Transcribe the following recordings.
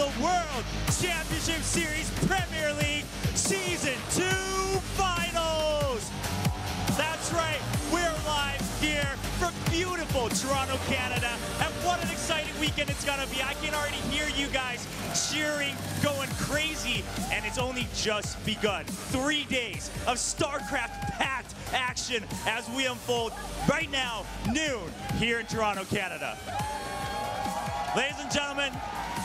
the World Championship Series Premier League Season 2 Finals. That's right, we're live here from beautiful Toronto, Canada. And what an exciting weekend it's gonna be. I can already hear you guys cheering, going crazy, and it's only just begun. Three days of StarCraft packed action as we unfold right now, noon, here in Toronto, Canada. Ladies and gentlemen,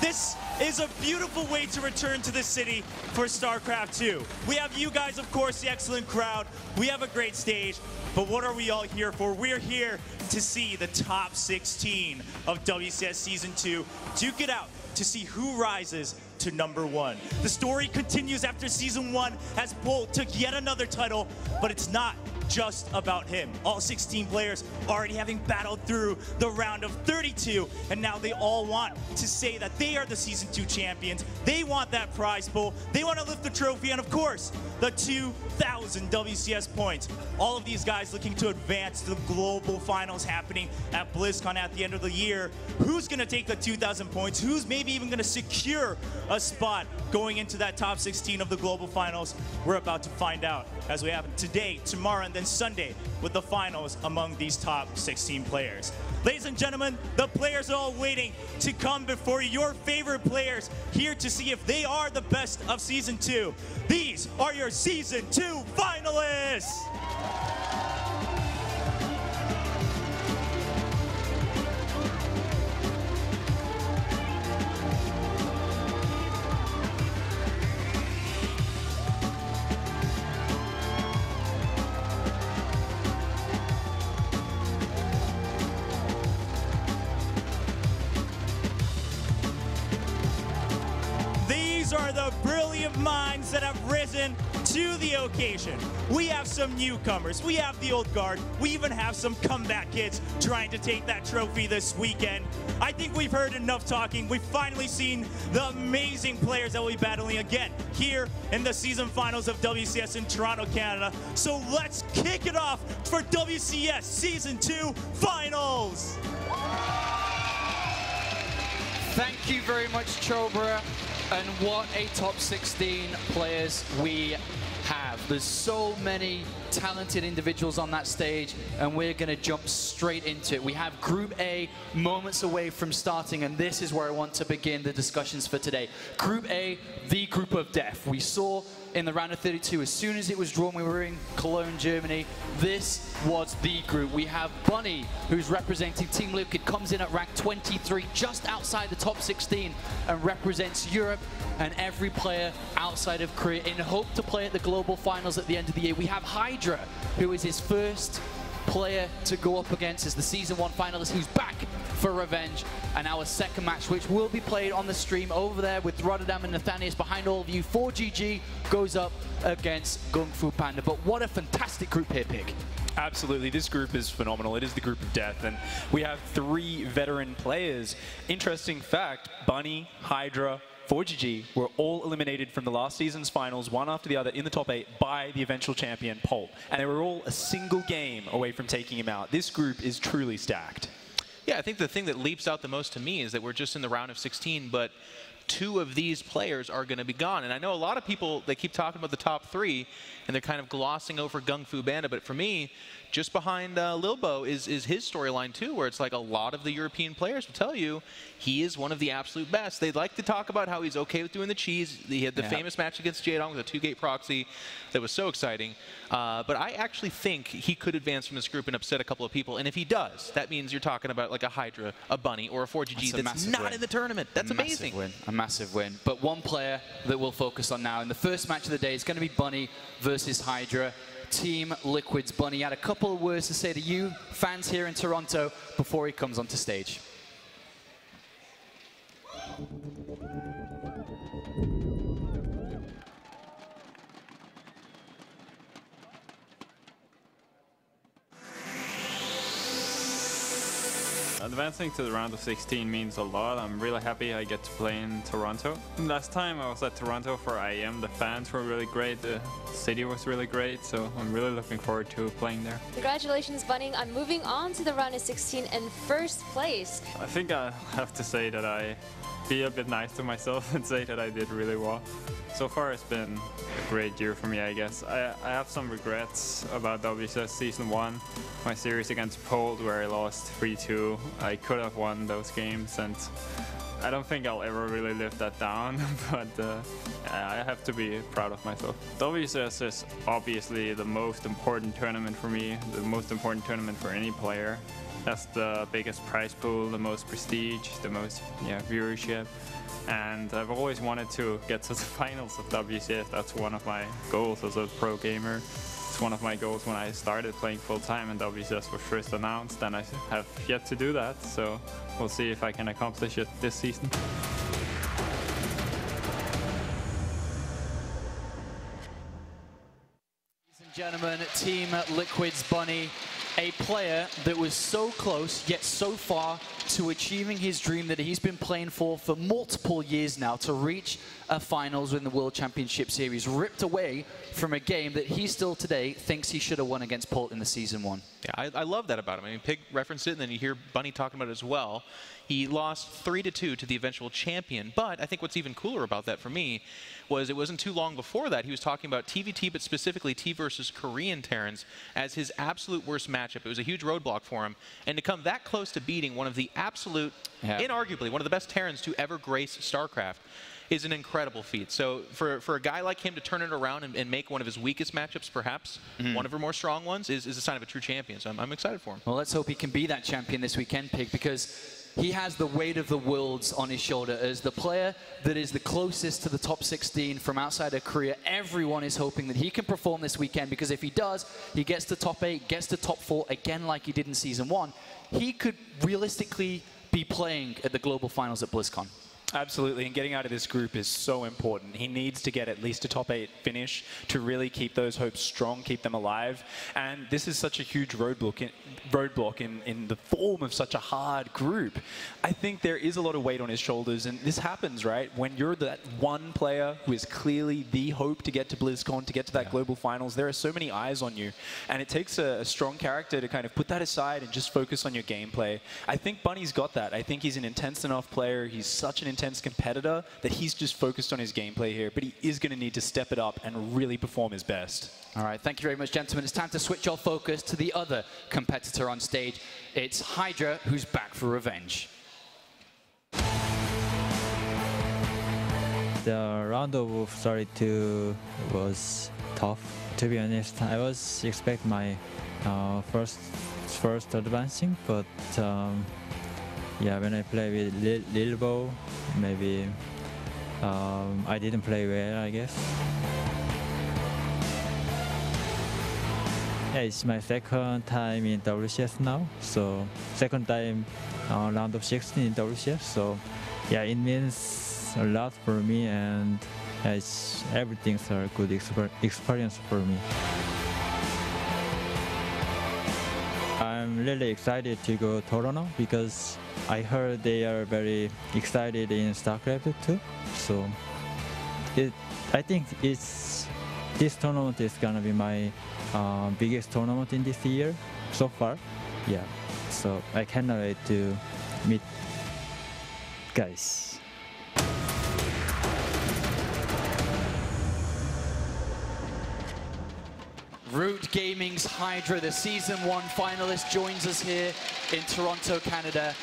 this is a beautiful way to return to the city for StarCraft 2. We have you guys, of course, the excellent crowd. We have a great stage. But what are we all here for? We're here to see the top 16 of WCS Season 2 duke it out to see who rises to number one. The story continues after Season 1 as Polt took yet another title, but it's not just about him. All 16 players already having battled through the round of 32, and now they all want to say that they are the Season 2 champions. They want that prize pool. They want to lift the trophy, and of course, the 2,000 WCS points. All of these guys looking to advance to the global finals happening at BlizzCon at the end of the year. Who's going to take the 2,000 points? Who's maybe even going to secure a spot going into that top 16 of the global finals? We're about to find out as we have today, tomorrow, and then Sunday with the finals among these top 16 players. Ladies and gentlemen, the players are all waiting to come before. Your favorite players here to see if they are the best of season two. These are your season two finalists. Minds that have risen to the occasion. We have some newcomers, we have the old guard, we even have some comeback kids trying to take that trophy this weekend. I think we've heard enough talking. We've finally seen the amazing players that will be battling again here in the season finals of WCS in Toronto, Canada. So let's kick it off for WCS Season 2 Finals. Thank you very much, Chobra. And what a top 16 players we have. There's so many talented individuals on that stage, and we're going to jump straight into it. We have Group A moments away from starting, and this is where I want to begin the discussions for today. Group A, the group of death. We saw in the round of 32, as soon as it was drawn, we were in Cologne, Germany. This was the group. We have Bunny, who's representing Team Liquid, comes in at rank 23, just outside the top 16, and represents Europe and every player outside of Korea in hope to play at the global finals at the end of the year. We have Hydra, who is his first player to go up against as the season one finalist who's back for revenge and our second match which will be played on the stream over there with Rotterdam and Nathanias behind all of you. ForGG goes up against Gung Fu Panda. But what a fantastic group here Pig. Absolutely, this group is phenomenal. It is the group of death, and we have three veteran players. Interesting fact, Bunny, Hydra, ForGG were all eliminated from the last season's finals, one after the other, in the top eight by the eventual champion, Polt. And they were all a single game away from taking him out. This group is truly stacked. Yeah, I think the thing that leaps out the most to me is that we're just in the round of 16, but two of these players are going to be gone. And I know a lot of people, they keep talking about the top three, and they're kind of glossing over Gung Fu Banda. But for me, just behind uh, Lilbow is, is his storyline too, where it's like a lot of the European players will tell you he is one of the absolute best. They'd like to talk about how he's okay with doing the cheese. He had the Yeah. famous match against Jaedong with a two-gate proxy that was so exciting. Uh, but I actually think he could advance from this group and upset a couple of people. And if he does, that means you're talking about like a Hydra, a Bunny, or a ForGG That's a that's not win. in the tournament. That's a amazing. Massive win. A massive win. But one player that we'll focus on now in the first match of the day is going to be Bunny versus Hydra. Team Liquid's Bunny had a couple of words to say to you, fans here in Toronto, before he comes onto stage. Advancing to the round of 16 means a lot. I'm really happy I get to play in Toronto. Last time I was at Toronto for IEM, the fans were really great, the city was really great, so I'm really looking forward to playing there. Congratulations, Bunny, on moving on to the round of 16 in first place. I think I have to say that I be a bit nice to myself and say that I did really well. So far it's been a great year for me, I guess. I, I have some regrets about WCS Season 1, my series against Polt where I lost 3-2. I could have won those games and I don't think I'll ever really live that down, but uh, I have to be proud of myself. WCS is obviously the most important tournament for me, the most important tournament for any player. That's the biggest prize pool, the most prestige, the most yeah, viewership. And I've always wanted to get to the finals of WCS. That's one of my goals as a pro gamer. It's one of my goals when I started playing full time and WCS was first announced, and I have yet to do that. So we'll see if I can accomplish it this season. Ladies and gentlemen, Team Liquid's Bunny, a player that was so close yet so far to achieving his dream that he's been playing for for multiple years now to reach a finals in the World Championship Series, ripped away from a game that he still today thinks he should have won against Polt in the season one. Yeah, I, I love that about him. I mean, Pig referenced it, and then you hear Bunny talking about it as well. He lost three to two to the eventual champion. But I think what's even cooler about that for me was it wasn't too long before that he was talking about TVT, but specifically T versus Korean Terrans as his absolute worst matchup. It was a huge roadblock for him, and to come that close to beating one of the absolute, Yeah. inarguably one of the best Terrans to ever grace StarCraft. Is an incredible feat. So for, for a guy like him to turn it around and, and make one of his weakest matchups, perhaps mm-hmm. one of her more strong ones, is, is a sign of a true champion. So I'm, I'm excited for him. Well, let's hope he can be that champion this weekend, Pig, because he has the weight of the worlds on his shoulder as the player that is the closest to the top 16 from outside of Korea. Everyone is hoping that he can perform this weekend because if he does, he gets to top eight, gets to top four again like he did in season one. He could realistically be playing at the global finals at BlizzCon. Absolutely, and getting out of this group is so important. He needs to get at least a top eight finish to really keep those hopes strong, keep them alive. And this is such a huge roadblock in, roadblock in, in the form of such a hard group. I think there is a lot of weight on his shoulders, and this happens, right? When you're that one player who is clearly the hope to get to BlizzCon, to get to that global finals, there are so many eyes on you, and it takes a, a strong character to kind of put that aside and just focus on your gameplay. I think Bunny's got that. I think he's an intense enough player. He's such an intense competitor that he's just focused on his gameplay here, but he is going to need to step it up and really perform his best. All right, thank you very much, gentlemen. It's time to switch our focus to the other competitor on stage. It's Hydra, who's back for revenge. The round of 32 was tough. To be honest, I was expect my uh, first first advancing, but um, yeah, when I play with Lil, Lilbow, maybe um, I didn't play well, I guess. Yeah, it's my second time in WCS now, so second time uh, round of 16 in WCS. So yeah, it means a lot for me, and it's everything's a good exper- experience for me. I'm really excited to go Toronto because I heard they are very excited in StarCraft too. So it, I think it's this tournament is gonna be my uh, biggest tournament in this year so far. Yeah, so I cannot wait to meet guys. Root Gaming's Hydra, the season one finalist, joins us here in Toronto, Canada.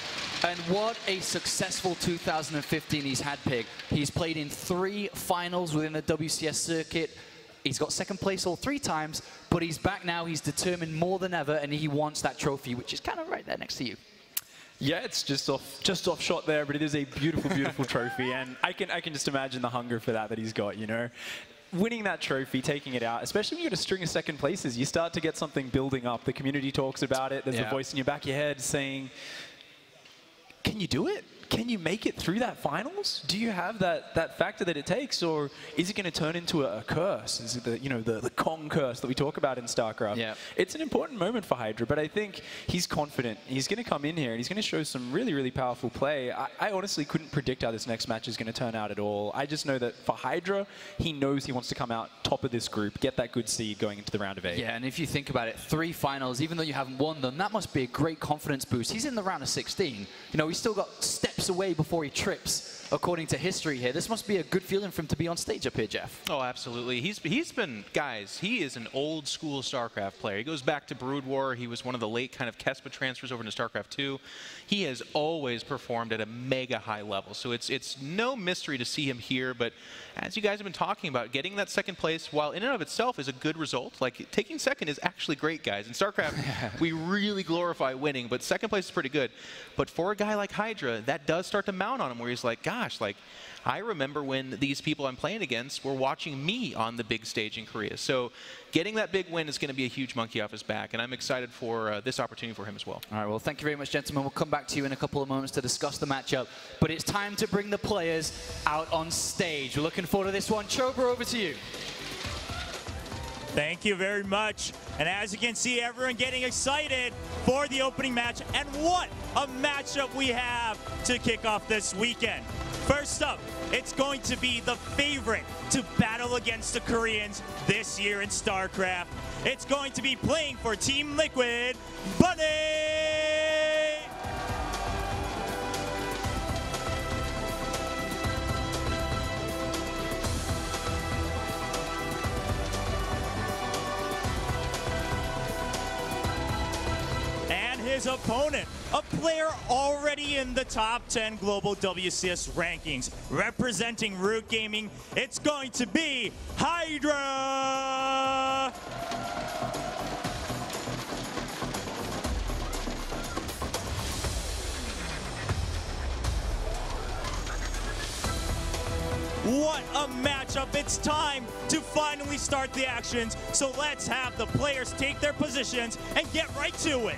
And what a successful 2015 he's had, Pig. He's played in three finals within the WCS circuit. He's got second place all three times, but he's back now. He's determined more than ever, and he wants that trophy, which is kind of right there next to you. Yeah, it's just off, just off shot there, but it is a beautiful, beautiful trophy, and I can, I can just imagine the hunger for that that he's got. You know, winning that trophy, taking it out, especially when you get a string of second places, you start to get something building up. The community talks about it. There's Yeah. a voice in your back of your head saying, "Can you do it? Can you make it through that finals? Do you have that, that factor that it takes, or is it going to turn into a, a curse? Is it the you know the, the Kong curse that we talk about in StarCraft? Yeah. It's an important moment for Hydra, but I think he's confident. He's going to come in here and he's going to show some really, really powerful play. I, I honestly couldn't predict how this next match is going to turn out at all. I just know that for Hydra, he knows he wants to come out top of this group, get that good seed going into the round of eight. Yeah, and if you think about it, three finals, even though you haven't won them, that must be a great confidence boost. He's in the round of 16. You know, he's still got steps away before he trips, according to history here. This must be a good feeling for him to be on stage up here, Jeff. Oh, absolutely. He's he's been guys. He is an old school StarCraft player. He goes back to Brood War. He was one of the late kind of Kespa transfers over into StarCraft 2. He has always performed at a mega high level. So it's it's no mystery to see him here. But as you guys have been talking about, getting that second place, while in and of itself is a good result, like taking second is actually great, guys. In StarCraft, we really glorify winning, but second place is pretty good. But for a guy like Hydra, that does start to mount on him, where he's like, gosh, like. I remember when these people I'm playing against were watching me on the big stage in Korea. So getting that big win is going to be a huge monkey off his back, and I'm excited for uh, this opportunity for him as well. All right, well, thank you very much, gentlemen. We'll come back to you in a couple of moments to discuss the matchup. But it's time to bring the players out on stage. We're looking forward to this one. Chobra, over to you. Thank you very much. And as you can see, everyone getting excited for the opening match. And what a matchup we have to kick off this weekend. First up, it's going to be the favorite to battle against the Koreans this year in StarCraft. It's going to be playing for Team Liquid, Bunny! and his opponent, a player already in the top 10 global WCS rankings, representing Root Gaming. It's going to be Hydra. What a matchup. It's time to finally start the actions. So let's have the players take their positions and get right to it.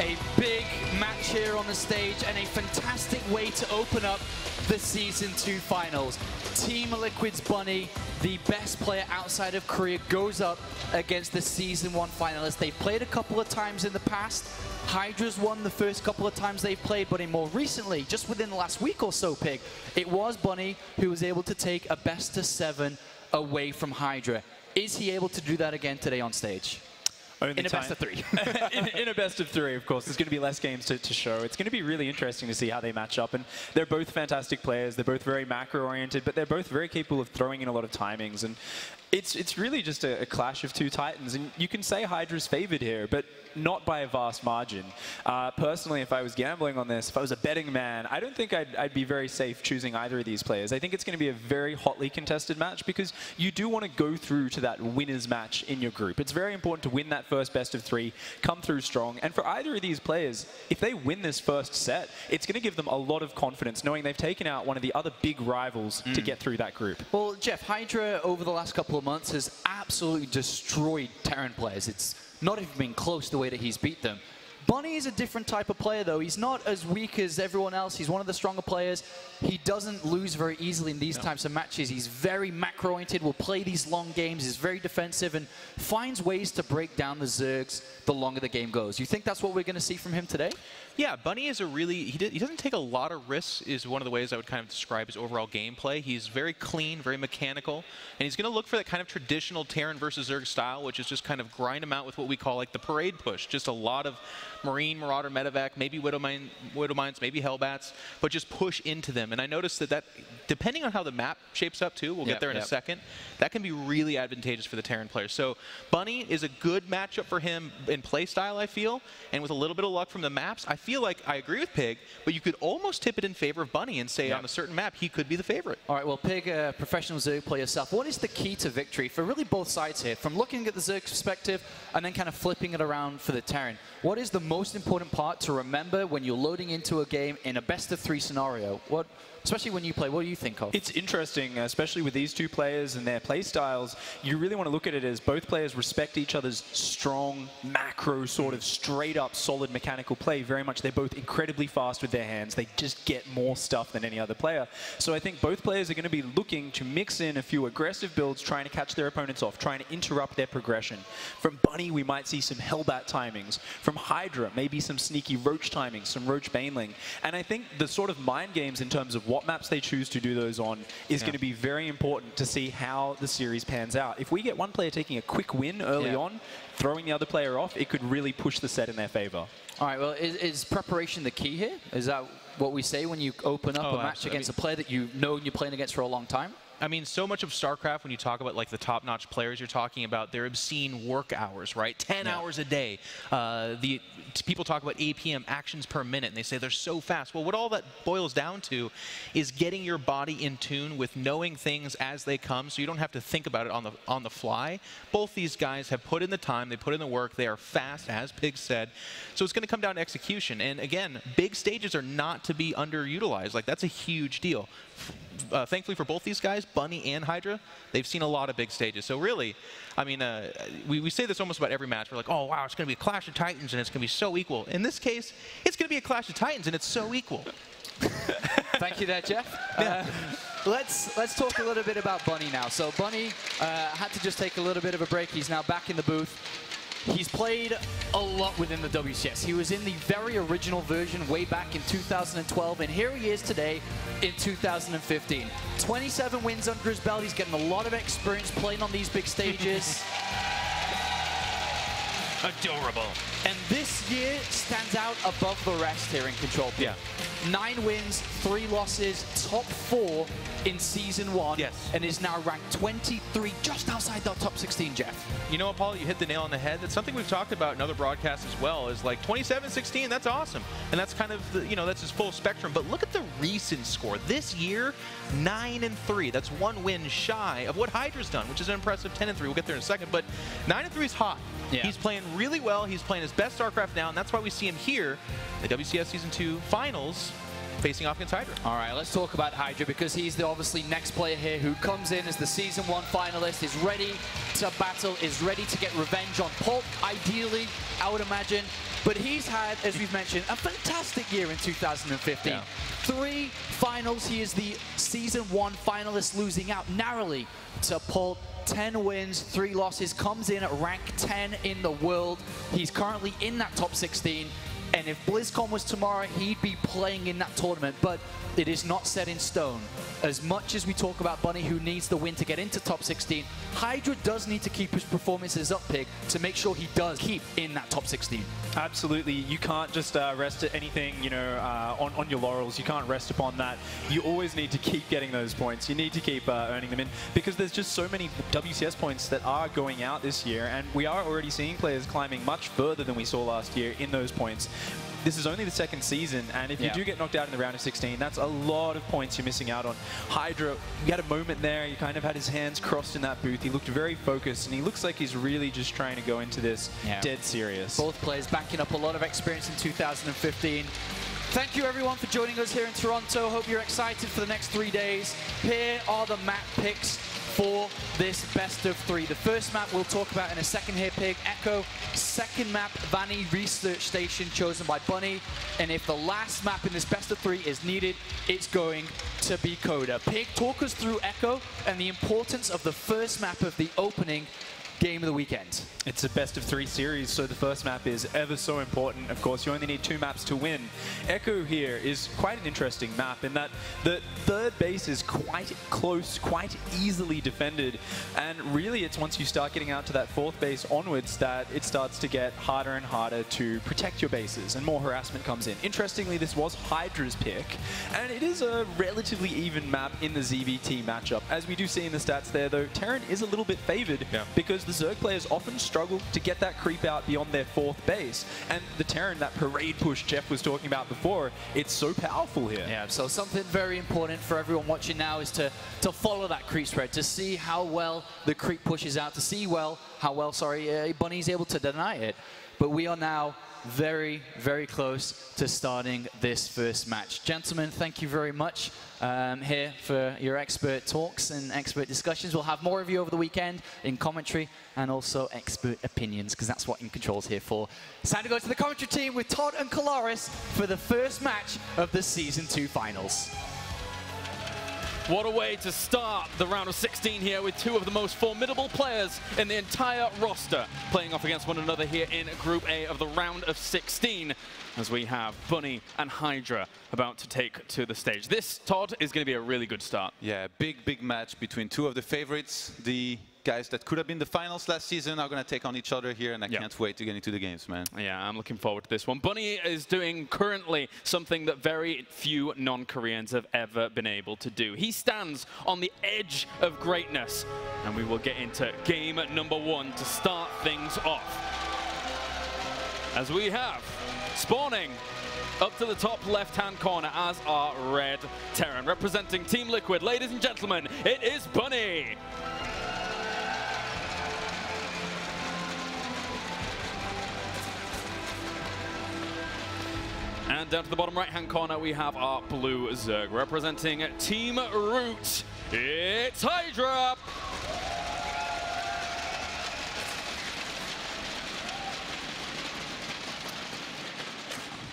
A big match here on the stage and a fantastic way to open up the Season 2 finals. Team Liquid's Bunny, the best player outside of Korea, goes up against the Season 1 finalists. They've played a couple of times in the past. Hydra's won the first couple of times they've played, but in more recently, just within the last week or so, Pig, it was Bunny who was able to take a best of seven away from Hydra. Is he able to do that again today on stage? Only In a best of three. in, in a best of three, of course. There's going to be less games to, to show. It's going to be really interesting to see how they match up. And they're both fantastic players. They're both very macro-oriented, but they're both very capable of throwing in a lot of timings. And it's it's really just a, a clash of two titans. And you can say Hydra's favored here, but not by a vast margin. Uh, personally, if I was gambling on this, if I was a betting man, I don't think I'd, I'd be very safe choosing either of these players. I think it's going to be a very hotly contested match because you do want to go through to that winners match in your group. It's very important to win that first best of three, come through strong. And for either of these players, if they win this first set, it's going to give them a lot of confidence knowing they've taken out one of the other big rivals to get through that group. Well, Jeff, Hydra over the last couple of months has absolutely destroyed Terran players. It's not even been close the way that he's beat them. Bunny is a different type of player, though. He's not as weak as everyone else. He's one of the stronger players. He doesn't lose very easily in these types of matches. He's very macro-oriented, will play these long games, is very defensive, and finds ways to break down the Zergs the longer the game goes. You think that's what we're going to see from him today? Yeah, Bunny is a really he, did, he doesn't take a lot of risks. Is one of the ways I would kind of describe his overall gameplay. He's very clean, very mechanical, and he's going to look for that kind of traditional Terran versus Zerg style, which is just kind of grind him out with what we call like the parade push. Just a lot of Marine, Marauder, Medevac, maybe Widowmine, Widowmines, maybe Hellbats, but just push into them. And I noticed that that, depending on how the map shapes up too, we'll Yep, get there in yep. a second, that can be really advantageous for the Terran players. So Bunny is a good matchup for him in play style, I feel, and with a little bit of luck from the maps, I feel like I agree with Pig, but you could almost tip it in favor of Bunny and say Yep. on a certain map he could be the favorite. All right, well, Pig, uh, professional Zerg player yourself, what is the key to victory for really both sides here? From looking at the Zerg perspective and then kind of flipping it around for the Terran, what is the most important part to remember when you're loading into a game in a best of three scenario? What, especially when you play, what do you think of? It's interesting, especially with these two players and their play styles. You really want to look at it as both players respect each other's strong, macro, sort of straight up, solid mechanical play. Very much, they're both incredibly fast with their hands. They just get more stuff than any other player. So I think both players are going to be looking to mix in a few aggressive builds, trying to catch their opponents off, trying to interrupt their progression. From Bunny, we might see some Hellbat timings. From Hydra, maybe some sneaky Roach timings, some Roach Baneling. And I think the sort of mind games in terms of what maps they choose to do those on is going to be very important to see how the series pans out. If we get one player taking a quick win early Yeah. on, throwing the other player off, it could really push the set in their favor. All right, well, is, is preparation the key here? Is that what we say when you open up Oh, a match absolutely. against a player that you know you're playing against for a long time? I mean, so much of StarCraft, when you talk about like the top-notch players you're talking about, their obscene work hours, right? 10 hours a day. Uh, the t- people talk about APM actions per minute, and they say they're so fast. Well, what all that boils down to is getting your body in tune with knowing things as they come, so you don't have to think about it on the on the fly. Both these guys have put in the time, they put in the work, they are fast, as Pig said. So it's going to come down to execution. And again, big stages are not to be underutilized. Like that's a huge deal uh, thankfully for both these guys, Bunny and Hydra, they've seen a lot of big stages. So really, I mean, uh, we, we say this almost about every match. We're like, oh wow, it's going to be a Clash of Titans and it's going to be so equal. In this case, it's going to be a Clash of Titans and it's so equal. Thank you there, Jeff. Uh, let's let's talk a little bit about Bunny now. So Bunny uh, had to just take a little bit of a break. He's now back in the booth. He's played a lot within the WCS. He was in the very original version way back in 2012, and here he is today in 2015. 27 wins under his belt. He's getting a lot of experience playing on these big stages. Adorable. And this year stands out above the rest here in Control P. Yeah. Nine wins, three losses, top four in season one. Yes. And is now ranked 23, just outside the top 16, Jeff. You know what, Paul? You hit the nail on the head. That's something we've talked about in other broadcasts as well. Is like 27-16. That's awesome, and that's kind of the, you know that's his full spectrum. But look at the recent score this year: nine and three. That's one win shy of what Hydra's done, which is an impressive 10 and three. We'll get there in a second. But nine and three is hot. Yeah. He's playing really well. He's playing his best StarCraft now, and that's why we see him here, the WCS Season Two Finals, facing off against Hydra. All right, let's talk about Hydra because he's the obviously next player here who comes in as the season one finalist, is ready to battle, is ready to get revenge on Polt, ideally, I would imagine. But he's had, as we've mentioned, a fantastic year in 2015. Yeah. Three finals. He is the season one finalist, losing out narrowly to Polt. 10 wins, 3 losses, comes in at rank 10 in the world. He's currently in that top 16. And if BlizzCon was tomorrow, he'd be playing in that tournament. But it is not set in stone. As much as we talk about Bunny, who needs the win to get into top 16, Hydra does need to keep his performances up, Pig, to make sure he does keep in that top 16. Absolutely, you can't just uh, rest at anything, you know, uh, on, on your laurels. You can't rest upon that. You always need to keep getting those points. You need to keep uh, earning them in because there's just so many WCS points that are going out this year, and we are already seeing players climbing much further than we saw last year in those points. This is only the second season, and if Yeah. you do get knocked out in the round of 16, that's a lot of points you're missing out on. Hydra, he had a moment there. He kind of had his hands crossed in that booth. He looked very focused, and he looks like he's really just trying to go into this Yeah. dead serious. Both players backing up a lot of experience in 2015. Thank you everyone for joining us here in Toronto. Hope you're excited for the next three days. Here are the map picks for this best of three. The first map we'll talk about in a second here, Pig. Echo. Second map, Vaani Research Station, chosen by Bunny. And if the last map in this best of three is needed, it's going to be Coda. Pig, talk us through Echo and the importance of the first map of the opening game of the weekend. It's a best of three series, so the first map is ever so important. Of course, you only need two maps to win. Echo here is quite an interesting map in that the third base is quite close, quite easily defended, and really it's once you start getting out to that fourth base onwards that it starts to get harder and harder to protect your bases, and more harassment comes in. Interestingly, this was Hydra's pick, and it is a relatively even map in the ZVT matchup. As we do see in the stats there, though, Terran is a little bit favored Yeah. because the Zerg players often struggle to get that creep out beyond their fourth base. And the Terran, that parade push Jeff was talking about before, it's so powerful here. Yeah, so something very important for everyone watching now is to, to follow that creep spread, to see how well the creep pushes out, to see well how well, sorry, uh, Bunny's able to deny it. But we are now very, very close to starting this first match. Gentlemen, thank you very much um, here for your expert talks and expert discussions. We'll have more of you over the weekend in commentary and also expert opinions, because that's what iNcontroL's here for. It's time to go to the commentary team with Todd and Kolaris for the first match of the Season 2 Finals. What a way to start the round of 16 here with two of the most formidable players in the entire roster playing off against one another here in Group A of the round of 16 as we have Bunny and Hydra about to take to the stage. This, Todd, is going to be a really good start. Yeah, big, big match between two of the favorites. The guys that could have been the finals last season are going to take on each other here, and I Yeah. can't wait to get into the games, man. Yeah, I'm looking forward to this one. Bunny is doing currently something that very few non-Koreans have ever been able to do. He stands on the edge of greatness, and we will get into game number one to start things off. As we have spawning up to the top left-hand corner as our red Terran. Representing Team Liquid, ladies and gentlemen, it is Bunny. And down to the bottom right-hand corner, we have our blue Zerg. Representing Team Root, it's Hydra.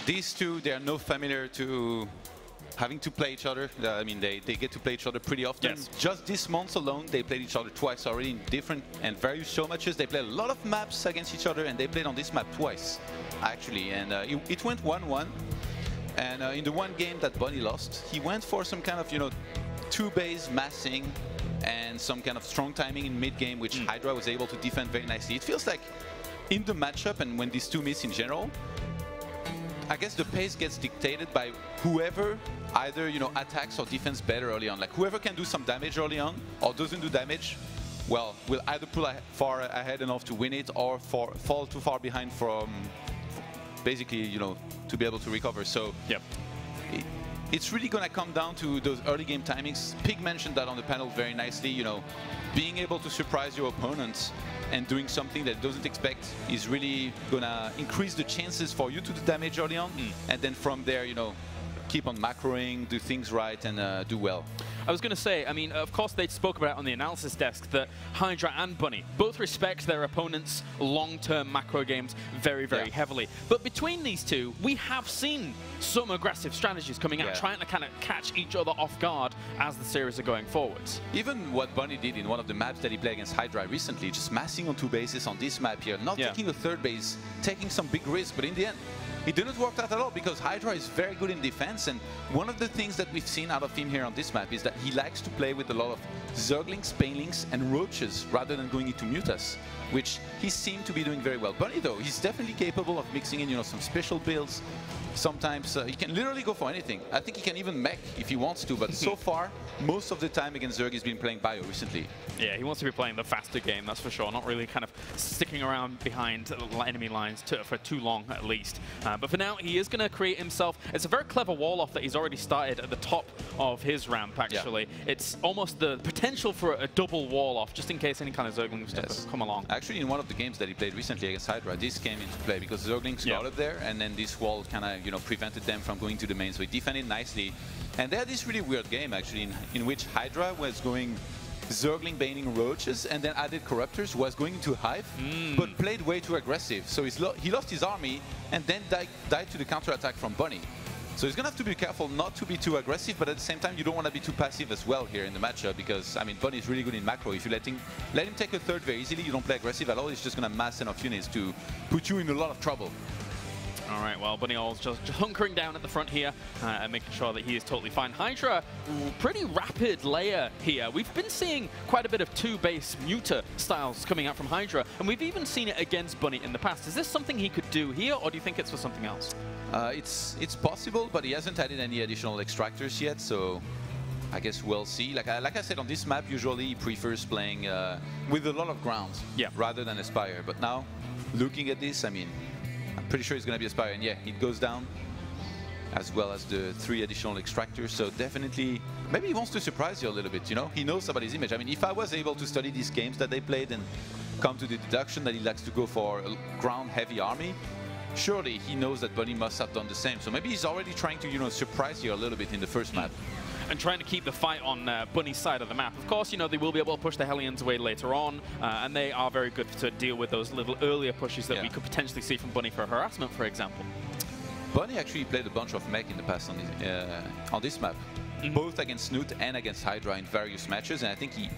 These two, they are no familiar to having to play each other. Uh, I mean, they, they get to play each other pretty often. Yes. Just this month alone, they played each other twice already in different and various show matches. They played a lot of maps against each other, and they played on this map twice, actually. And uh, it, it went 1-1. And uh, in the one game that Bunny lost, he went for some kind of, you know, two-base massing and some kind of strong timing in mid-game, which Hydra was able to defend very nicely. It feels like in the matchup and when these two miss in general, I guess the pace gets dictated by whoever either you know attacks or defends better early on. Like whoever can do some damage early on or doesn't do damage, well, will either pull far ahead enough to win it or for, fall too far behind from basically you know to be able to recover. So Yep. it- it's really going to come down to those early game timings. Pig mentioned that on the panel very nicely. You know, being able to surprise your opponent and doing something that doesn't expect is really going to increase the chances for you to do damage early on. And then from there, you know, keep on macroing, do things right, and uh, do well. I was going to say, I mean, of course, they spoke about it on the analysis desk that Hydra and Bunny both respect their opponents' long-term macro games very, very Yeah. heavily. But between these two, we have seen some aggressive strategies coming out, Yeah. trying to kind of catch each other off guard as the series are going forwards. Even what Bunny did in one of the maps that he played against Hydra recently, just massing on two bases on this map here, not Yeah. taking a third base, taking some big risk, but in the end, it didn't work out at all because Hydra is very good in defense, and one of the things that we've seen out of him here on this map is that he likes to play with a lot of Zerglings, Banelings, and Roaches rather than going into Mutas, which he seemed to be doing very well. Bunny, though, he's definitely capable of mixing in, you know, some special builds. Sometimes uh, he can literally go for anything. I think he can even mech if he wants to, but so far, most of the time against Zerg, he's been playing Bio recently. Yeah, he wants to be playing the faster game, that's for sure. Not really kind of sticking around behind enemy lines to, for too long, at least. Uh, but for now, he is going to create himself. It's a very clever wall off that he's already started at the top of his ramp, actually. It's almost the potential for a double wall off, just in case any kind of Zergling stuff Yes. come along. Actually, in one of the games that he played recently against Hydra, this came into play because Zerglings Yeah. started there, and then this wall kind of, you know, prevented them from going to the main. So he defended nicely. And they had this really weird game, actually, in, in which Hydra was going Zergling baning roaches, and then added corruptors, was going into Hive, Hmm. but played way too aggressive. So he's lo he lost his army, and then died, died to the counterattack from Bunny. So he's going to have to be careful not to be too aggressive, but at the same time, you don't want to be too passive as well here in the matchup because, I mean, Bunny is really good in macro. If you let him, let him take a third very easily, you don't play aggressive at all, he's just going to mass enough units to put you in a lot of trouble. Well, Bunny All's just, hunkering down at the front here uh, and making sure that he is totally fine. Hydra, pretty rapid layer here. We've been seeing quite a bit of two-base muta styles coming out from Hydra, and we've even seen it against Bunny in the past. Is this something he could do here, or do you think it's for something else? Uh, it's it's possible, but he hasn't added any additional extractors yet, so I guess we'll see. Like I, like I said, on this map, usually he prefers playing uh, with a lot of grounds yeah. rather than Aspire. But now, looking at this, I mean, pretty sure he's going to be Aspire. And yeah, it goes down, as well as the three additional extractors. So definitely, maybe he wants to surprise you a little bit, you know? He knows somebody's image. I mean, if I was able to study these games that they played and come to the deduction that he likes to go for a ground-heavy army, surely he knows that Bunny must have done the same. So maybe he's already trying to, you know, surprise you a little bit in the first map and trying to keep the fight on uh, Bunny's side of the map. Of course, you know, they will be able to push the Hellions away later on, uh, and they are very good to deal with those little earlier pushes that yeah. we could potentially see from Bunny for harassment, for example. Bunny actually played a bunch of mech in the past on this, uh, on this map, mm -hmm. both against Snute and against Hydra in various matches, and I think he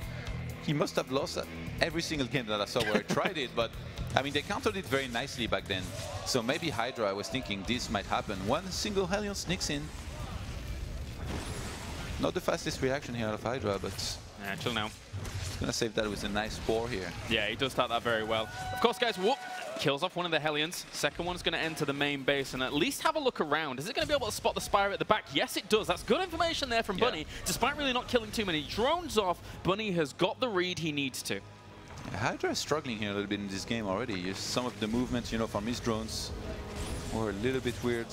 he must have lost every single game that I saw where he tried it, but I mean, they countered it very nicely back then. So maybe Hydra, I was thinking this might happen. One single Hellion sneaks in, not the fastest reaction here out of Hydra, but... Yeah, chill now. He's gonna save that with a nice spore here. Yeah, he does start that very well. Of course, guys, whoop! Kills off one of the Hellions. Second one's going to enter the main base and at least have a look around. Is it going to be able to spot the Spire at the back? Yes, it does. That's good information there from yeah. Bunny. Despite really not killing too many drones off, Bunny has got the read he needs to. Hydra is struggling here a little bit in this game already. Some of the movements, you know, from his drones were a little bit weird.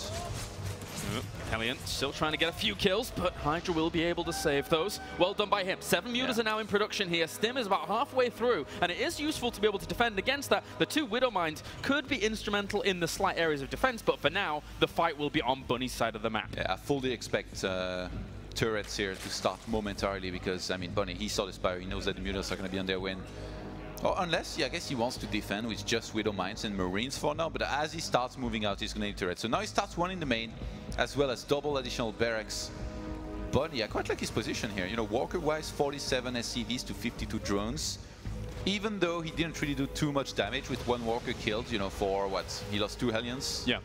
Hellion still trying to get a few kills, but Hydra will be able to save those. Well done by him. Seven mutas yeah. are now in production here. Stim is about halfway through, and it is useful to be able to defend against that. The two Widow Mines could be instrumental in the slight areas of defense, but for now, the fight will be on Bunny's side of the map. Yeah, I fully expect uh, turrets here to start momentarily because, I mean, Bunny, he saw the Spire. He knows that the mutas are going to be on their win. Or unless, yeah, I guess he wants to defend with just Widow Mines and Marines for now, but as he starts moving out, he's going to need turrets. So now he starts one in the main, as well as double additional barracks. But yeah, quite like his position here. You know, Walker-wise, 47 SCVs to 52 drones. Even though he didn't really do too much damage with one Walker killed, you know, for what? He lost two Hellions? Yeah.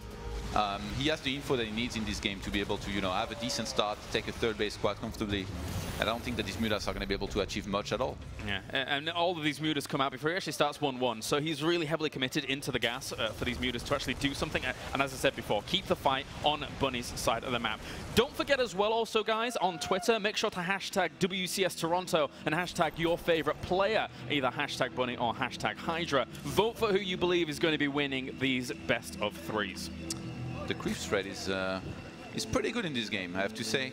Um, he has the info that he needs in this game to be able to, you know, have a decent start, take a third base quite comfortably. And I don't think that these mutas are going to be able to achieve much at all. Yeah, and all of these mutas come out before he actually starts 1-1. So he's really heavily committed into the gas uh, for these mutas to actually do something. And as I said before, keep the fight on Bunny's side of the map. Don't forget as well also, guys, on Twitter, make sure to hashtag WCS Toronto and hashtag your favorite player, either hashtag Bunny or hashtag Hydra. Vote for who you believe is going to be winning these best of threes the creep spread is uh, is pretty good in this game, I have to say.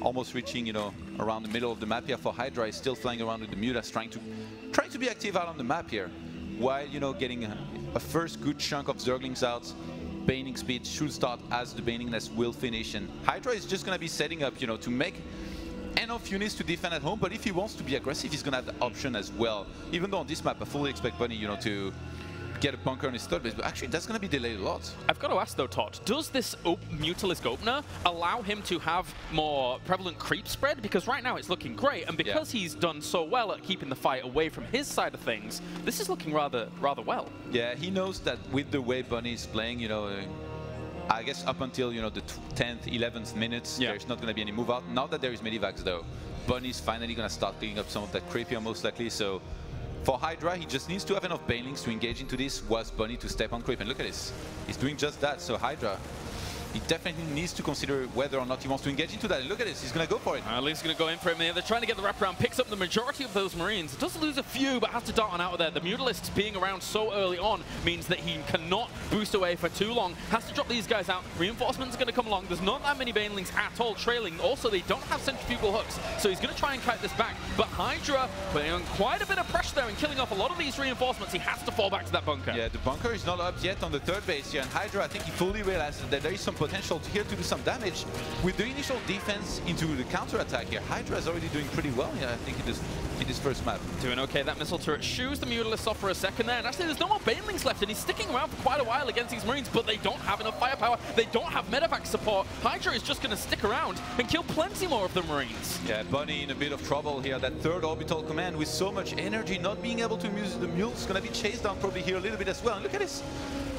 Almost reaching, you know, around the middle of the map here for Hydra is still flying around with the Mutas, trying to trying to be active out on the map here, while you know getting a, a first good chunk of Zerglings out. Baning speed should start as the Baningness will finish, and Hydra is just going to be setting up, you know, to make enough units to defend at home, but if he wants to be aggressive, he's going to have the option as well. Even though on this map, I fully expect Bunny, you know, to get a bunker on his third base, but actually that's going to be delayed a lot. I've got to ask though, Todd, does this op Mutalisk opener allow him to have more prevalent creep spread? Because right now it's looking great, and because yeah. he's done so well at keeping the fight away from his side of things, this is looking rather rather well. Yeah, he knows that with the way Bunny is playing, you know, uh, I guess up until you know the 10th, 11th minutes, yeah. there's not going to be any move out. Now that there is Medivacs though, Bunny's finally going to start picking up some of that creepier most likely. So for Hydra, he just needs to have enough Banelings to engage into this, was Bunny to step on creep. And look at this. He's doing just that. So Hydra he definitely needs to consider whether or not he wants to engage into that. look at this, he's going to go for it. Uh, Lee's going to go in for him. They're trying to get the wraparound, picks up the majority of those Marines. Does lose a few, but has to dart on out of there. The Mutalisks being around so early on means that he cannot boost away for too long. Has to drop these guys out. Reinforcements are going to come along. There's not that many Banelings at all trailing. Also, they don't have centrifugal hooks, so he's going to try and kite this back. But Hydra putting on quite a bit of pressure there and killing off a lot of these reinforcements. He has to fall back to that bunker. Yeah, the bunker is not up yet on the third base here, and Hydra, I think he fully realizes that there is some potential here to do some damage. With the initial defense into the counter attack here, Hydra is already doing pretty well. Yeah, I think in this in this first map. Doing okay. That missile turret shoos the Mutalisk off for a second there. And actually, there's no more Banelings left, and he's sticking around for quite a while against these Marines, but they don't have enough firepower. They don't have medevac support. Hydra is just going to stick around and kill plenty more of the Marines. Yeah, Bunny in a bit of trouble here. That third orbital command with so much energy, not being able to use the mules, going to be chased down probably here a little bit as well. And look at this.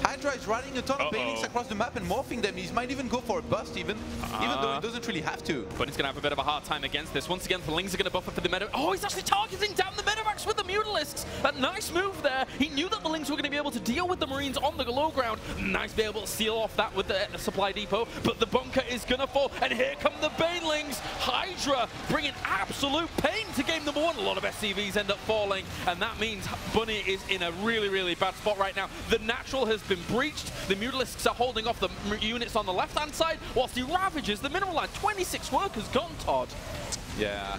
Hydra is running a ton of Uh-oh. Banelings across the map and morphing them. He might even go for a bust even, even though he uh-huh. doesn't really have to. But he's going to have a bit of a hard time against this. Once again, the Lings are going to buffer for the meta. Oh, he's actually targeting down the medevacs with the Mutalisks. A nice move there. He knew that the Lings were going to be able to deal with the Marines on the low ground. Nice to be able to seal off that with the supply depot. But the bunker is going to fall. And here come the Banelings. Hydra bringing absolute pain to game number one. A lot of SCVs end up falling. And that means Bunny is in a really, really bad spot right now. The natural has been breached. The Mutalisks are holding off the units on the left-hand side, whilst he ravages the mineral line. 26 workers gone, Todd. Yeah,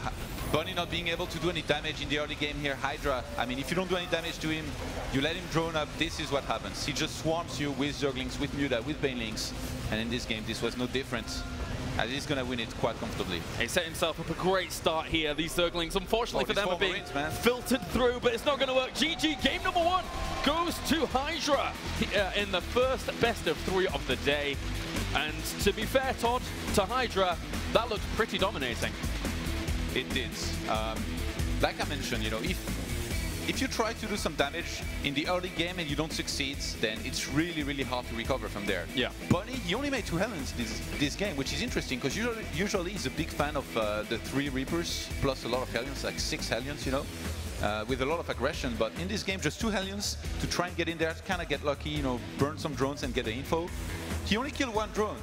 Bunny not being able to do any damage in the early game here. Hydra, I mean, if you don't do any damage to him, you let him drone up, this is what happens. He just swarms you with Zerglings, with Muta, with Banelings. And in this game, this was no different. And he's going to win it quite comfortably. He set himself up a great start here. These Zerglings, unfortunately Oh, for them, are being filtered through, but it's not going to work. GG, game number one goes to Hydra uh, in the first best of three of the day. And to be fair, Todd, to Hydra, that looked pretty dominating. It did. Um, like I mentioned, you know, if if you try to do some damage in the early game and you don't succeed, then it's really, really hard to recover from there. Yeah. Bunny, he only made two Hellions this this game, which is interesting because usually, usually he's a big fan of uh, the three Reapers plus a lot of Hellions, like six Hellions, you know, uh, with a lot of aggression. But in this game, just two Hellions to try and get in there, kind of get lucky, you know, burn some drones and get the info. He only killed one drone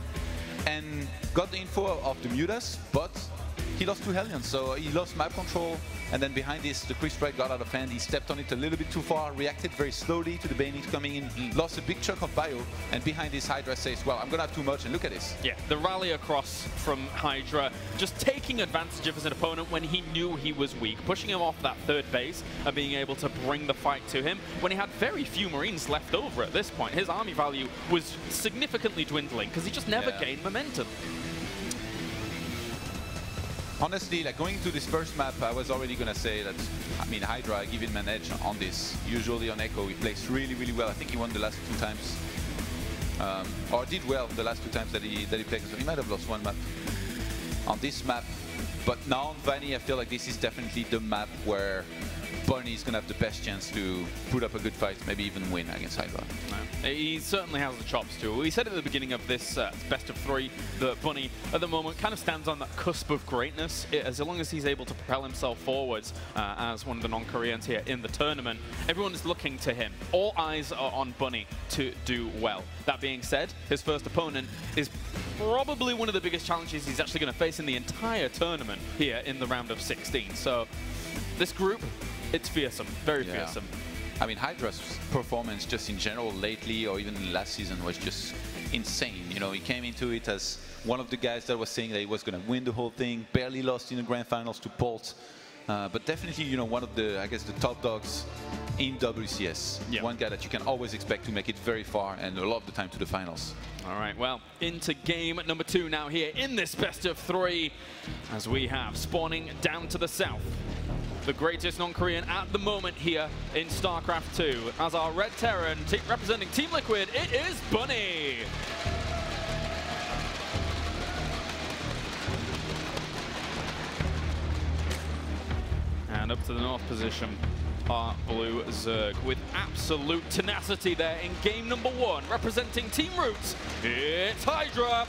and got the info of the Mutas, but he lost two Hellions, so he lost map control. And then behind this, the quick strike got out of hand. He stepped on it a little bit too far, reacted very slowly to the Banelings coming in, mm. lost a big chunk of bio. And behind this, Hydra says, well, I'm going to have too much, and look at this. Yeah, the rally across from Hydra, just taking advantage of his opponent when he knew he was weak, pushing him off that third base and being able to bring the fight to him when he had very few Marines left over at this point. His army value was significantly dwindling because he just never Yeah. gained momentum. Honestly, like going to this first map, I was already to say that, I mean, Hydra, I give him an edge on this. Usually on Echo, he plays really, really well. I think he won the last two times. Um, or did well the last two times that he, that he played. So he might have lost one map on this map. But now on Vaani, I feel like this is definitely the map where Bunny is going to have the best chance to put up a good fight, maybe even win against Hydra. He certainly has the chops too. We said at the beginning of this uh, best of three that Bunny at the moment kind of stands on that cusp of greatness. I- As long as he's able to propel himself forwards uh, as one of the non-Koreans here in the tournament, everyone is looking to him. All eyes are on Bunny to do well. That being said, his first opponent is probably one of the biggest challenges he's actually going to face in the entire tournament here in the round of 16. So this group, it's fearsome, very Yeah. fearsome. I mean, Hydra's performance just in general lately or even last season was just insane. You know, he came into it as one of the guys that was saying that he was going to win the whole thing, barely lost in the grand finals to Polt. Uh, but definitely, you know, one of the, I guess, the top dogs in WCS. Yeah. One guy that you can always expect to make it very far and a lot of the time to the finals. All right, well, into game number two now here in this best of three, as we have spawning down to the south. The greatest non-Korean at the moment here in StarCraft 2. As our Red Terran representing Team Liquid, it is Bunny. And up to the north position are Blue Zerg with absolute tenacity there in game number one, representing Team Roots. It's Hydra.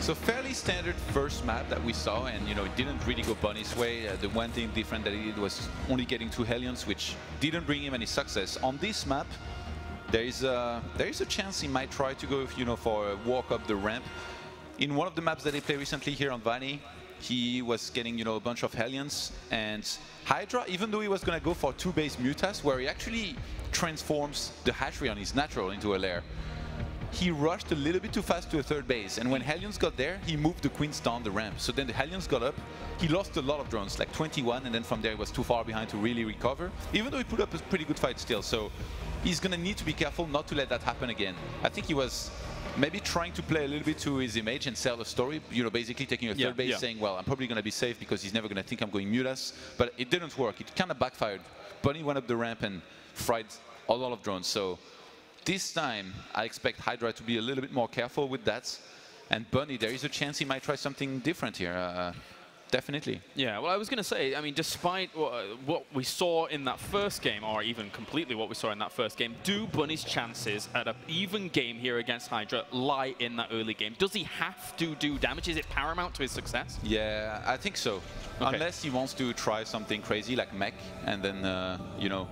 So fairly standard first map that we saw, and you know it didn't really go Bunny's way. Uh, the one thing different that he did was only getting two Hellions, which didn't bring him any success. On this map, there is a there is a chance he might try to go, you know, for a walk up the ramp. In one of the maps that he played recently here on Vaani, he was getting you know a bunch of Hellions and Hydra. Even though he was gonna go for two base Mutas, where he actually transforms the hatchery on his natural into a lair. he rushed a little bit too fast to a third base. And when Hellions got there, he moved the Queens down the ramp. So then the Hellions got up. He lost a lot of drones, like 21, and then from there he was too far behind to really recover, even though he put up a pretty good fight still. So he's going to need to be careful not to let that happen again. I think he was maybe trying to play a little bit to his image and sell a story, you know, basically taking a third Yeah, base yeah. saying, well, I'm probably going to be safe because he's never going to think I'm going mutas. But it didn't work. It kind of backfired. Bunny went up the ramp and fried a lot of drones. So this time, I expect Hydra to be a little bit more careful with that. And Bunny, there is a chance he might try something different here. Uh, definitely. Yeah, well, I was going to say, I mean, despite what, what we saw in that first game, or even completely what we saw in that first game, do Bunny's chances at an even game here against Hydra lie in that early game? Does he have to do damage? Is it paramount to his success? Yeah, I think so. Okay. Unless he wants to try something crazy like mech and then, uh, you know,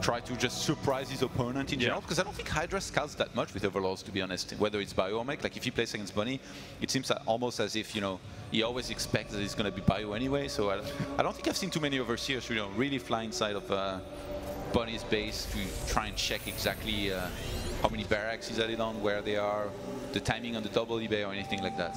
try to just surprise his opponent in Yeah. general. Because I don't think Hydra scouts that much with Overlords, to be honest. Whether it's bio or mech, like if he plays against Bunny, it seems almost as if, you know, he always expects that it's going to be bio anyway. So I, I don't think I've seen too many overseers, you know, really fly inside of uh, Bunny's base to try and check exactly uh, how many barracks he's added on, where they are, the timing on the double eBay or anything like that.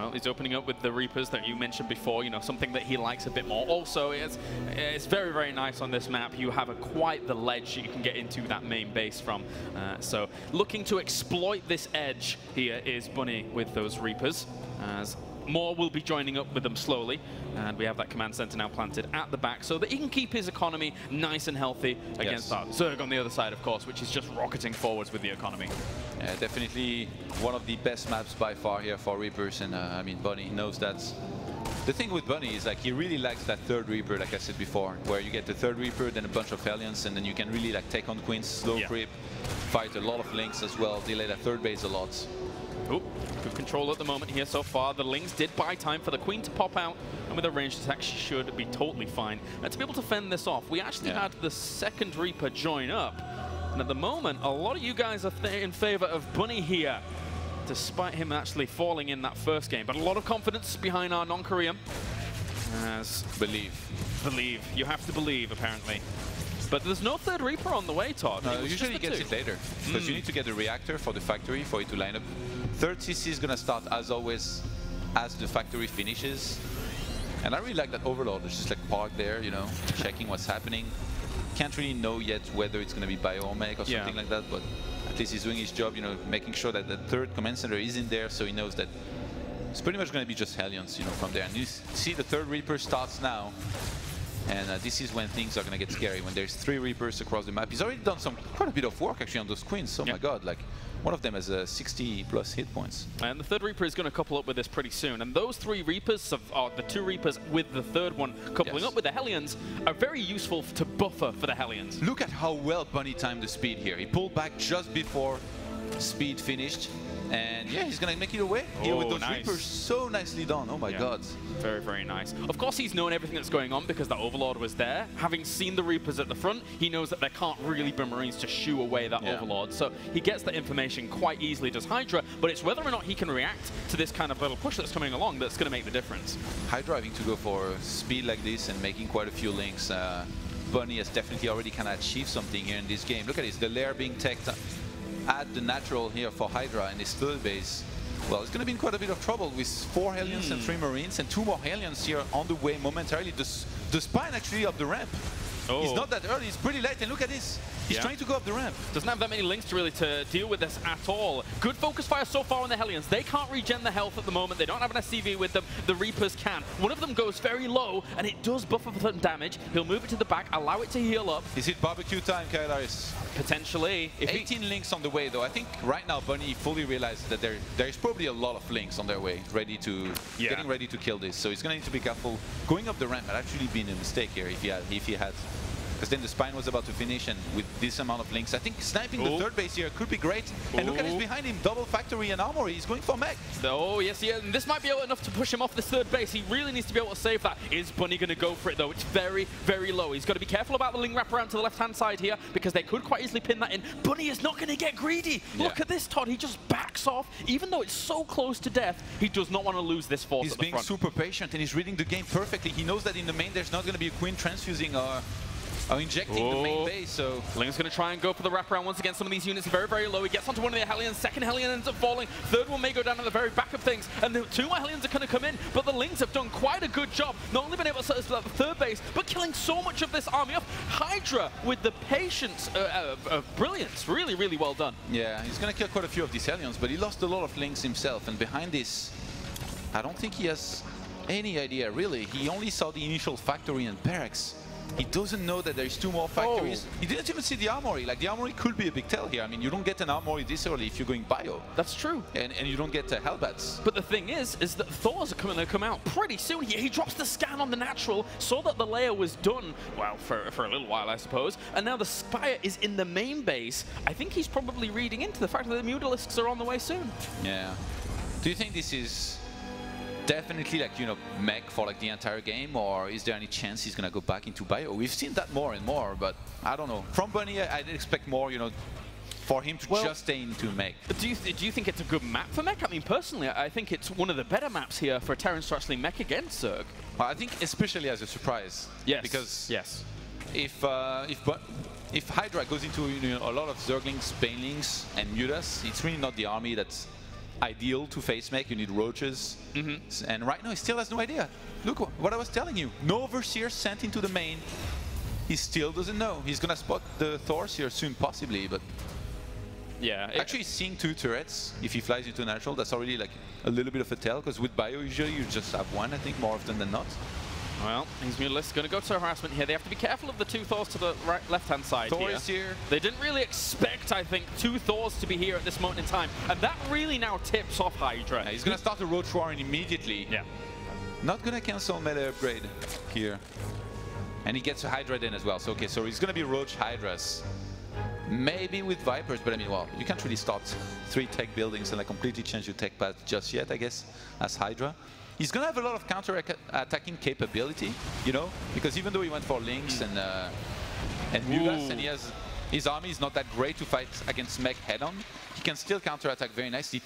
Well, he's opening up with the Reapers that you mentioned before, you know, something that he likes a bit more. Also, it's, it's very, very nice on this map. You have a, quite the ledge you can get into that main base from. Uh, so looking to exploit this edge here is Bunny with those Reapers, as more will be joining up with them slowly. And we have that command center now planted at the back so that he can keep his economy nice and healthy against that Zerg on the other side, of course, which is just rocketing forwards with the economy. Yeah, definitely one of the best maps by far here for Reapers, and uh, I mean Bunny knows that. The thing with Bunny is like he really likes that third Reaper, like I said before, where you get the third Reaper, then a bunch of Hellions, and then you can really like take on Queens, slow Yeah. creep, fight a lot of Lings as well, delay that third base a lot. Oh, good control at the moment here so far. The Lings did buy time for the Queen to pop out, and with a ranged attack, she should be totally fine. And to be able to fend this off, we actually Yeah. had the second Reaper join up. And at the moment, a lot of you guys are in favor of Bunny here, despite him actually falling in that first game. But a lot of confidence behind our non-Korean. As Believe. believe, you have to believe, apparently. But there's no third Reaper on the way, Todd. No, usually gets two. it later, hmm. because you need to get the reactor for the factory for it to line up. Third CC is gonna start as always, as the factory finishes. And I really like that Overlord, it's just like parked there, you know, checking what's happening. Can't really know yet whether it's gonna be Biomech or Yeah. something like that, but at least he's doing his job, you know, making sure that the third command center is in there so he knows that it's pretty much gonna be just Hellions, you know, from there. And you see the third Reaper starts now. And uh, this is when things are going to get scary, when there's three Reapers across the map. He's already done some quite a bit of work actually on those queens. Oh Yeah. my god, like one of them has uh, 60 plus hit points. And the third Reaper is going to couple up with this pretty soon. And those three Reapers, of, or the two Reapers with the third one coupling Yes. up with the Hellions, are very useful to buffer for the Hellions. Look at how well Bunny timed the speed here. He pulled back just before speed finished. And yeah, he's going to make it away here with Oh, those nice. Reapers. So nicely done. Oh my Yeah. god. Very, very nice. Of course, he's known everything that's going on because the Overlord was there. Having seen the Reapers at the front, he knows that there can't really be Marines to shoo away that Yeah. Overlord. So he gets that information quite easily, does Hydra, but it's whether or not he can react to this kind of little push that's coming along that's going to make the difference. Hydra having to go for speed like this and making quite a few Lings. Uh, Bunny has definitely already kind of achieved something here in this game. Look at this, the lair being teched at the natural here for Hydra in his third base. Well, it's going to be in quite a bit of trouble with four Hellions Hmm. and three Marines and two more Hellions here on the way momentarily. The, the spine actually of the ramp. Oh. not that early, it's pretty late and look at this. He's Yeah. trying to go up the ramp. Doesn't have that many Lings to really to deal with this at all. Good focus fire so far on the Hellions. They can't regen the health at the moment. They don't have an SCV with them. The Reapers can. One of them goes very low, and it does buffer for some damage. He'll move it to the back, allow it to heal up, Is it barbecue time, Kolaris? potentially. If 18 Lings on the way though. I think right now Bunny fully realizes that there there is probably a lot of Lings on their way, ready to Yeah. getting ready to kill this. So he's gonna need to be careful. Going up the ramp had actually been a mistake here if he had if he had. Because then the spine was about to finish, and with this amount of Lings, I think sniping Oh. the third base here could be great. And look at his behind him, double factory and armory. He's going for mech. Oh, yes, yeah. And this might be enough to push him off this third base. He really needs to be able to save that. Is Bunny going to go for it, though? It's very, very low. He's got to be careful about the Ling wrap around to the left-hand side here because they could quite easily pin that in. Bunny is not going to get greedy. Look at this, Todd. He just backs off. Even though it's so close to death, he does not want to lose this force He's at the being front. super patient and he's reading the game perfectly. He knows that in the main there's not going to be a queen transfusing or are injecting the Oh. main base, so Ling's going to try and go for the wraparound once again. Some of these units are very, very low. He gets onto one of the Hellions. Second Hellion ends up falling. Third one may go down at the very back of things. And the two more Hellions are going to come in. But the Lings have done quite a good job. Not only been able to set us up the third base, but killing so much of this army off. Hydra with the patience uh, uh, of brilliance. Really, really well done. yeah, he's gonna kill quite a few of these Hellions, but he lost a lot of Lings himself, and behind this, I don't think he has any idea really. He only saw the initial factory and barracks. He doesn't know that there's two more factories. He didn't even see the armory. Like the armory could be a big tell here. I mean, you don't get an armory this early if you're going bio, That's true. and, and you don't get uh, Hellbats. But the thing is, is that Thor's are coming to come out pretty soon. He, he drops the scan on the natural, saw that the lair was done, well, for, for a little while, I suppose, and now the Spire is in the main base. I think he's probably reading into the fact that the Mutalisks are on the way soon. Yeah. Do you think this is definitely like you know mech for like the entire game, or is there any chance he's gonna go back into bio? We've seen that more and more, but I don't know. From Bunny, I, I'd expect more. You know, for him to Well- just stay into mech. Do you, th- do you think it's a good map for mech? I mean, personally, I I think it's one of the better maps here for Terrans to actually mech against Zerg. Well, I think especially as a surprise. Yes. Because yes. if uh, if if Hydra goes into you know, a lot of Zerglings, Banelings, and Mutas, it's really not the army that's ideal to face mech. You need roaches. S- mm-hmm. And right now, he still has no idea. Look what I was telling you. No Overseer sent into the main. He still doesn't know. He's gonna spot the Thors here soon, possibly, but Yeah. actually seeing two turrets, if he flies into natural, that's already like a little bit of a tell, because with Bio, usually you just have one, I think, more often than not. Well, Mutalisks going to go to harassment here. They have to be careful of the two Thors to the right, left-hand side Thor here. is here. They didn't really expect, I think, two Thors to be here at this moment in time, and that really now tips off Hydra. Yeah, he's gonna start the Roach Warren immediately. Yeah. Not gonna cancel melee upgrade here. And he gets a Hydra in as well. So okay, so he's gonna be Roach Hydras. Maybe with Vipers, but I mean, well, you can't really start three tech buildings and like completely change your tech path just yet, I guess, as Hydra. He's gonna have a lot of counter-attacking capability, you know, because even though he went for Lings and uh, and Mutas, Ooh. and he has his army is not that great to fight against mech head-on, he can still counter-attack very nicely.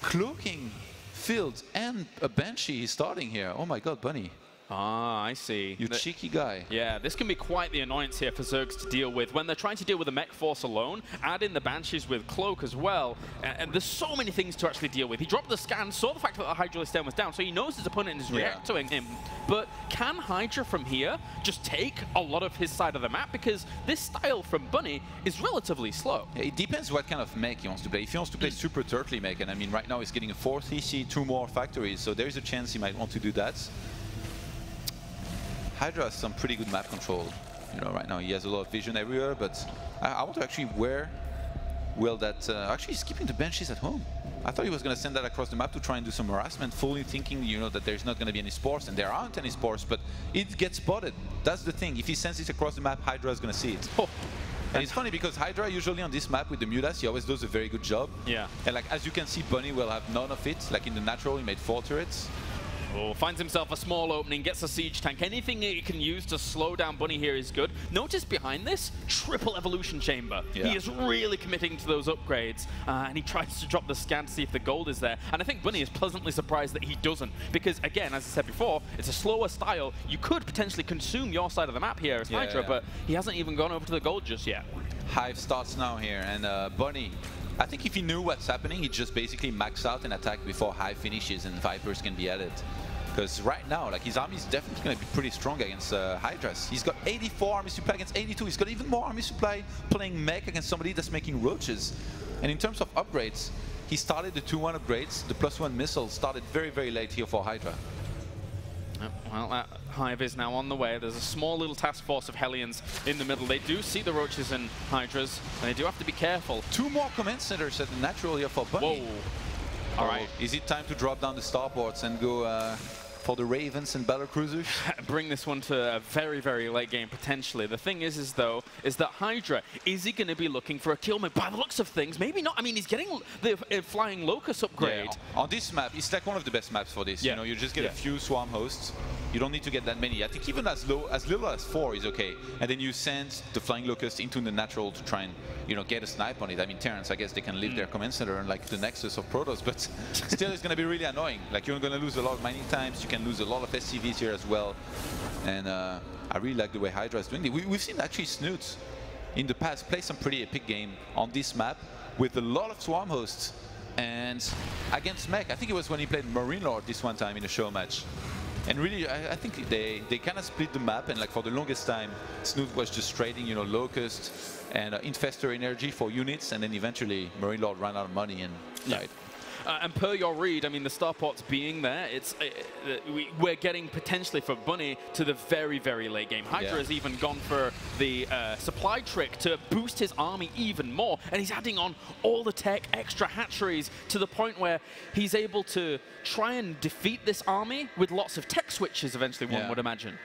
Cloaking, Fields, and a Banshee he's starting here. Oh my god, Bunny. Ah, I see. You The- cheeky guy. Yeah, this can be quite the annoyance here for Zergs to deal with. When they're trying to deal with the mech force alone, add in the Banshees with Cloak as well, and, and there's so many things to actually deal with. He dropped the scan, saw the fact that the Hydra stem was down, so he knows his opponent is Yeah. reacting him. But can Hydra from here just take a lot of his side of the map? Because this style from Bunny is relatively slow. Yeah, It depends what kind of mech he wants to play. If he wants to play super turtly mech, and I mean right now he's getting a fourth EC, two more factories, so there's a chance he might want to do that. Hydra has some pretty good map control. You know, right now he has a lot of vision everywhere, but I, I want to actually where will that... Uh, actually, he's keeping the Banshees at home. I thought he was going to send that across the map to try and do some harassment, fully thinking, you know, that there's not going to be any spores, and there aren't any spores, but it gets spotted. That's the thing. If he sends it across the map, Hydra is going to see it. Oh, And it's funny because Hydra usually on this map with the Mutas, he always does a very good job. Yeah. And like as you can see, Bunny will have none of it. Like in the natural, he made four turrets. Oh, finds himself a small opening, gets a siege tank. Anything that he can use to slow down Bunny here is good. Notice behind this, triple evolution chamber. Yeah. He is really committing to those upgrades, uh, and he tries to drop the scan to see if the gold is there. And I think Bunny is pleasantly surprised that he doesn't, because again, as I said before, it's a slower style. You could potentially consume your side of the map here as Yeah, Hydra, yeah. but he hasn't even gone over to the gold just yet. Hive starts now here, and uh, Bunny. I think if he knew what's happening, he'd just basically max out and attack before Hive finishes and Vipers can be added. Because right now, like his army is definitely going to be pretty strong against uh, Hydras. He's got 84 army supply against 82. He's got even more army supply playing mech against somebody that's making roaches. And in terms of upgrades, he started the 2-1 upgrades. The plus one missile started very, very late here for Hydra. Uh, Well, that Hive is now on the way. There's a small little task force of Hellions in the middle. They do see the Roaches and Hydras, and they do have to be careful. Two more command centers at the natural here for Bunny. Whoa. All right. Is it time to drop down the starports and go uh, for the Ravens and battle cruisers? bring this one to a very, very late game potentially. The thing is, is though, is that Hydra is he going to be looking for a kill? move? By the looks of things, maybe not. I mean, he's getting the uh, flying locust upgrade. Yeah. On this map, it's like one of the best maps for this. Yeah. You know, you just get Yeah. a few swarm hosts. You don't need to get that many. I think even as low, as little as four is okay. And then you send the flying locust into the natural to try and you know get a snipe on it. I mean, Terrans, I guess they can leave Mm. their command center and like the nexus of Protoss, but still it's going to be really annoying. Like you're going to lose a lot of mining times. You can lose a lot of SCVs here as well. And uh, I really like the way Hydra is doing it. We, we've seen actually Snute's in the past play some pretty epic game on this map with a lot of Swarm hosts. And against Mech, I think it was when he played MarineLord this one time in a show match. And really, I, I think they, they kind of split the map, and like for the longest time, Snute was just trading, you know, Locust and uh, Infestor energy for units, and then eventually MarineLord ran out of money and died. Uh, and per your read, I mean, the starports being there, it's uh, uh, we, we're getting potentially for Bunny to the very, very late game. Hydra Yeah. has even gone for the uh, supply trick to boost his army even more, and he's adding on all the tech, extra hatcheries, to the point where he's able to try and defeat this army with lots of tech switches. Eventually, one Yeah. would imagine.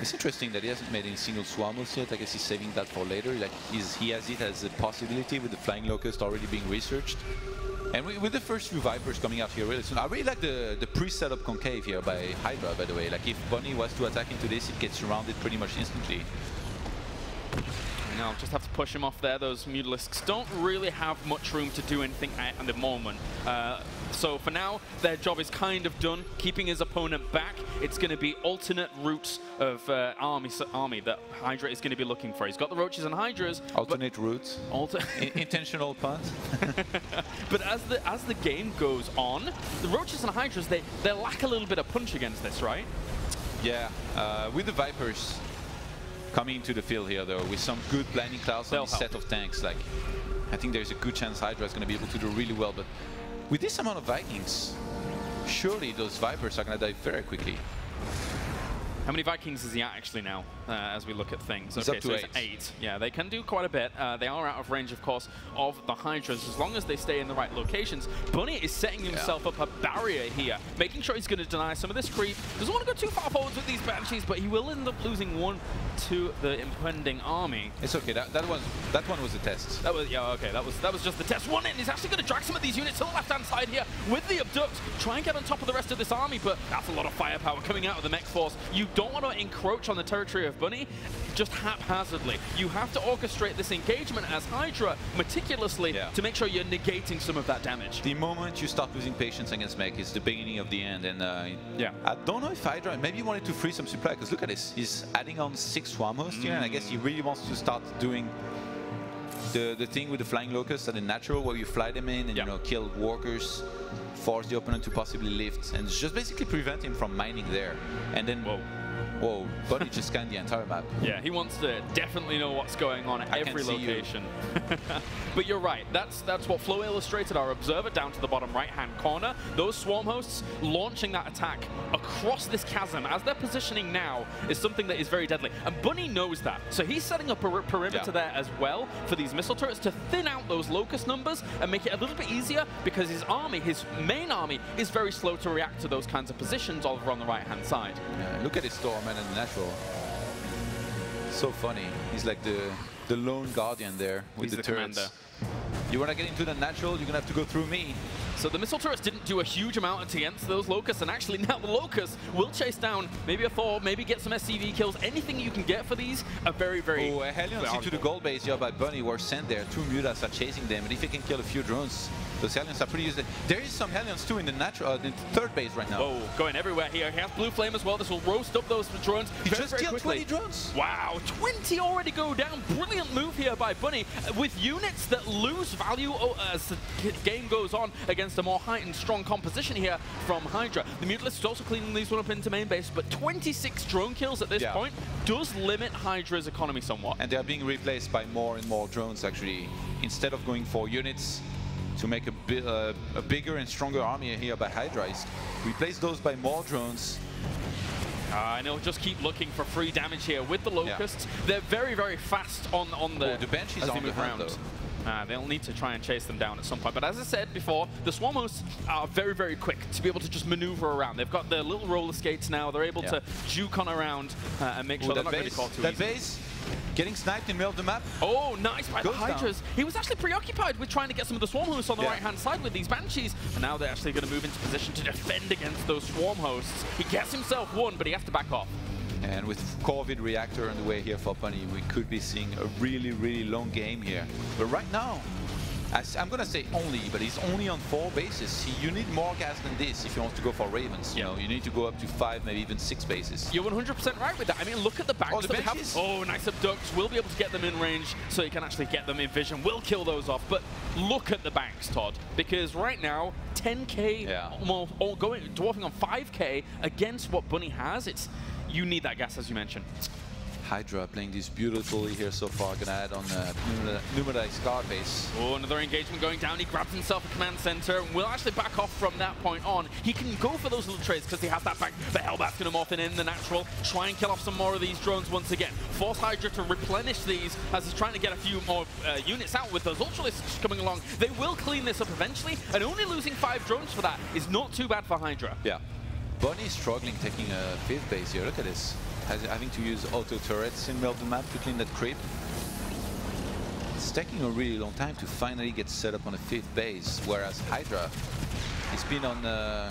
It's interesting that he hasn't made any single Swarm yet. I guess he's saving that for later. Like he has it as a possibility with the Flying Locust already being researched. And with, the first few Vipers coming out here really soon, I really like the, the pre-setup concave here by Hydra, by the way. Like if Bunny was to attack into this, it gets surrounded pretty much instantly. I know, just have to push him off there. Those Mutalisks don't really have much room to do anything at, at the moment. Uh, so for now, their job is kind of done, keeping his opponent back. It's going to be alternate routes of uh, army army that Hydra is going to be looking for. He's got the Roaches and Hydras. Alternate routes. Alter In- intentional punt. but as the as the game goes on, the Roaches and Hydras they they lack a little bit of punch against this, right? Yeah, uh, with the Vipers coming into the field here though, with some good blinding clouds They'll on this help. set of tanks, like I think there's a good chance Hydra is going to be able to do really well. But with this amount of Vikings, surely those Vipers are going to die very quickly. How many Vikings is he at actually now, uh, as we look at things? He's okay, so eight. it's eight. Yeah, they can do quite a bit. Uh, they are out of range, of course, of the Hydras, as long as they stay in the right locations. Bunny is setting himself up a barrier here, making sure he's going to deny some of this creep. Doesn't want to go too far forwards with these Banshees, but he will end up losing one to the impending army. It's okay. That that was that one was a test. That was yeah okay. That was that was just the test. One in. He's actually going to drag some of these units to the left-hand side here with the abduct. Try and get on top of the rest of this army, but that's a lot of firepower coming out of the mech force. You don't want to encroach on the territory of Bunny, just haphazardly. You have to orchestrate this engagement as Hydra meticulously Yeah. to make sure you're negating some of that damage. The moment you start losing patience against mech is the beginning of the end. And uh, Yeah. I don't know if Hydra maybe he wanted to free some supply because look at this. He's adding on six swarm hosts here, and I guess he really wants to start doing the the thing with the flying locusts and the natural where you fly them in and Yeah. you know kill walkers, force the opponent to possibly lift, and just basically prevent him from mining there. And then Whoa. Whoa, Bunny just scanned the entire map. Yeah, he wants to definitely know what's going on at I every see you. location. but you're right. That's that's what Flow illustrated. Our observer down to the bottom right-hand corner. Those swarm hosts launching that attack across this chasm as they're positioning now is something that is very deadly. And Bunny knows that, so he's setting up a per- perimeter Yeah. there as well for these missile turrets to thin out those locust numbers and make it a little bit easier because his army, his main army, is very slow to react to those kinds of positions over on the right-hand side. Yeah, look at his storm natural. So funny. He's like the the lone guardian there with He's the, the turrets. commander. You want to get into the natural, you're gonna have to go through me. So the missile turrets didn't do a huge amount against those locusts, and actually now the locusts will chase down maybe a four, maybe get some SCV kills. Anything you can get for these are very, very. Oh, uh, Hellions into the gold base here by Bunny were sent there. Two Mutas are chasing them, and if he can kill a few drones, those Hellions are pretty useful. There is some Hellions too in the natural, uh, the third base right now. Oh, going everywhere here. He has blue flame as well. This will roast up those drones he very, just very killed quickly. 20 drones. Wow, 20 already go down. Brilliant move here by Bunny uh, with units that lose value oh, as the game goes on against a more heightened, strong composition here from Hydra. The Mutalisk is also cleaning these one up into main base, but 26 drone kills at this Yeah. point does limit Hydra's economy somewhat. And they are being replaced by more and more drones actually. Instead of going for units to make a, bi uh, a bigger and stronger army here by Hydra, is replace those by more drones. Uh, and he'll just keep looking for free damage here with the Locusts. They're very, very fast on, on the, Oh, the Banshees on the move hunt, around. though. Uh, they'll need to try and chase them down at some point. But as I said before, the Swarm hosts are very, very quick to be able to just maneuver around. They've got their little roller skates now. They're able Yeah. to juke on around uh, and make Ooh, sure they're not going to base, caught too that easy. base getting sniped in the middle of the map. Oh, nice by the Goes down. Hydras. He was actually preoccupied with trying to get some of the Swarm hosts on the Yeah. right-hand side with these Banshees. And now they're actually going to move into position to defend against those Swarm hosts. He gets himself one, but he has to back off. And with Corvid reactor on the way here for Bunny, we could be seeing a really, really long game here. But right now, I, am gonna say only, but he's only on four bases. He, you need more gas than this if you want to go for Ravens. You know, you need to go up to five, maybe even six bases. You're 100% right with that. I mean, look at the banks Oh, the that have. benches? Oh, nice abducts. We'll be able to get them in range so you can actually get them in vision. We'll kill those off. But look at the banks, Todd, because right now, 10k, Yeah. well, all going dwarfing on 5k against what Bunny has. It's you need that gas, as you mentioned. Hydra playing this beautifully here so far. Gonna add on uh, Numeric Scarface. Oh, another engagement going down. He grabs himself a command center and will actually back off from that point on. He can go for those little trades because he has that back. The Hellbat's to morph in, in the natural. Try and kill off some more of these drones once again. Force Hydra to replenish these as he's trying to get a few more uh, units out with those Ultralisks coming along. They will clean this up eventually, and only losing five drones for that is not too bad for Hydra. Yeah. Bunny struggling taking a fifth base here. Look at this. Has, having to use auto turrets in the middle of the map to clean that creep. It's taking a really long time to finally get set up on a fifth base, whereas Hydra has been on uh,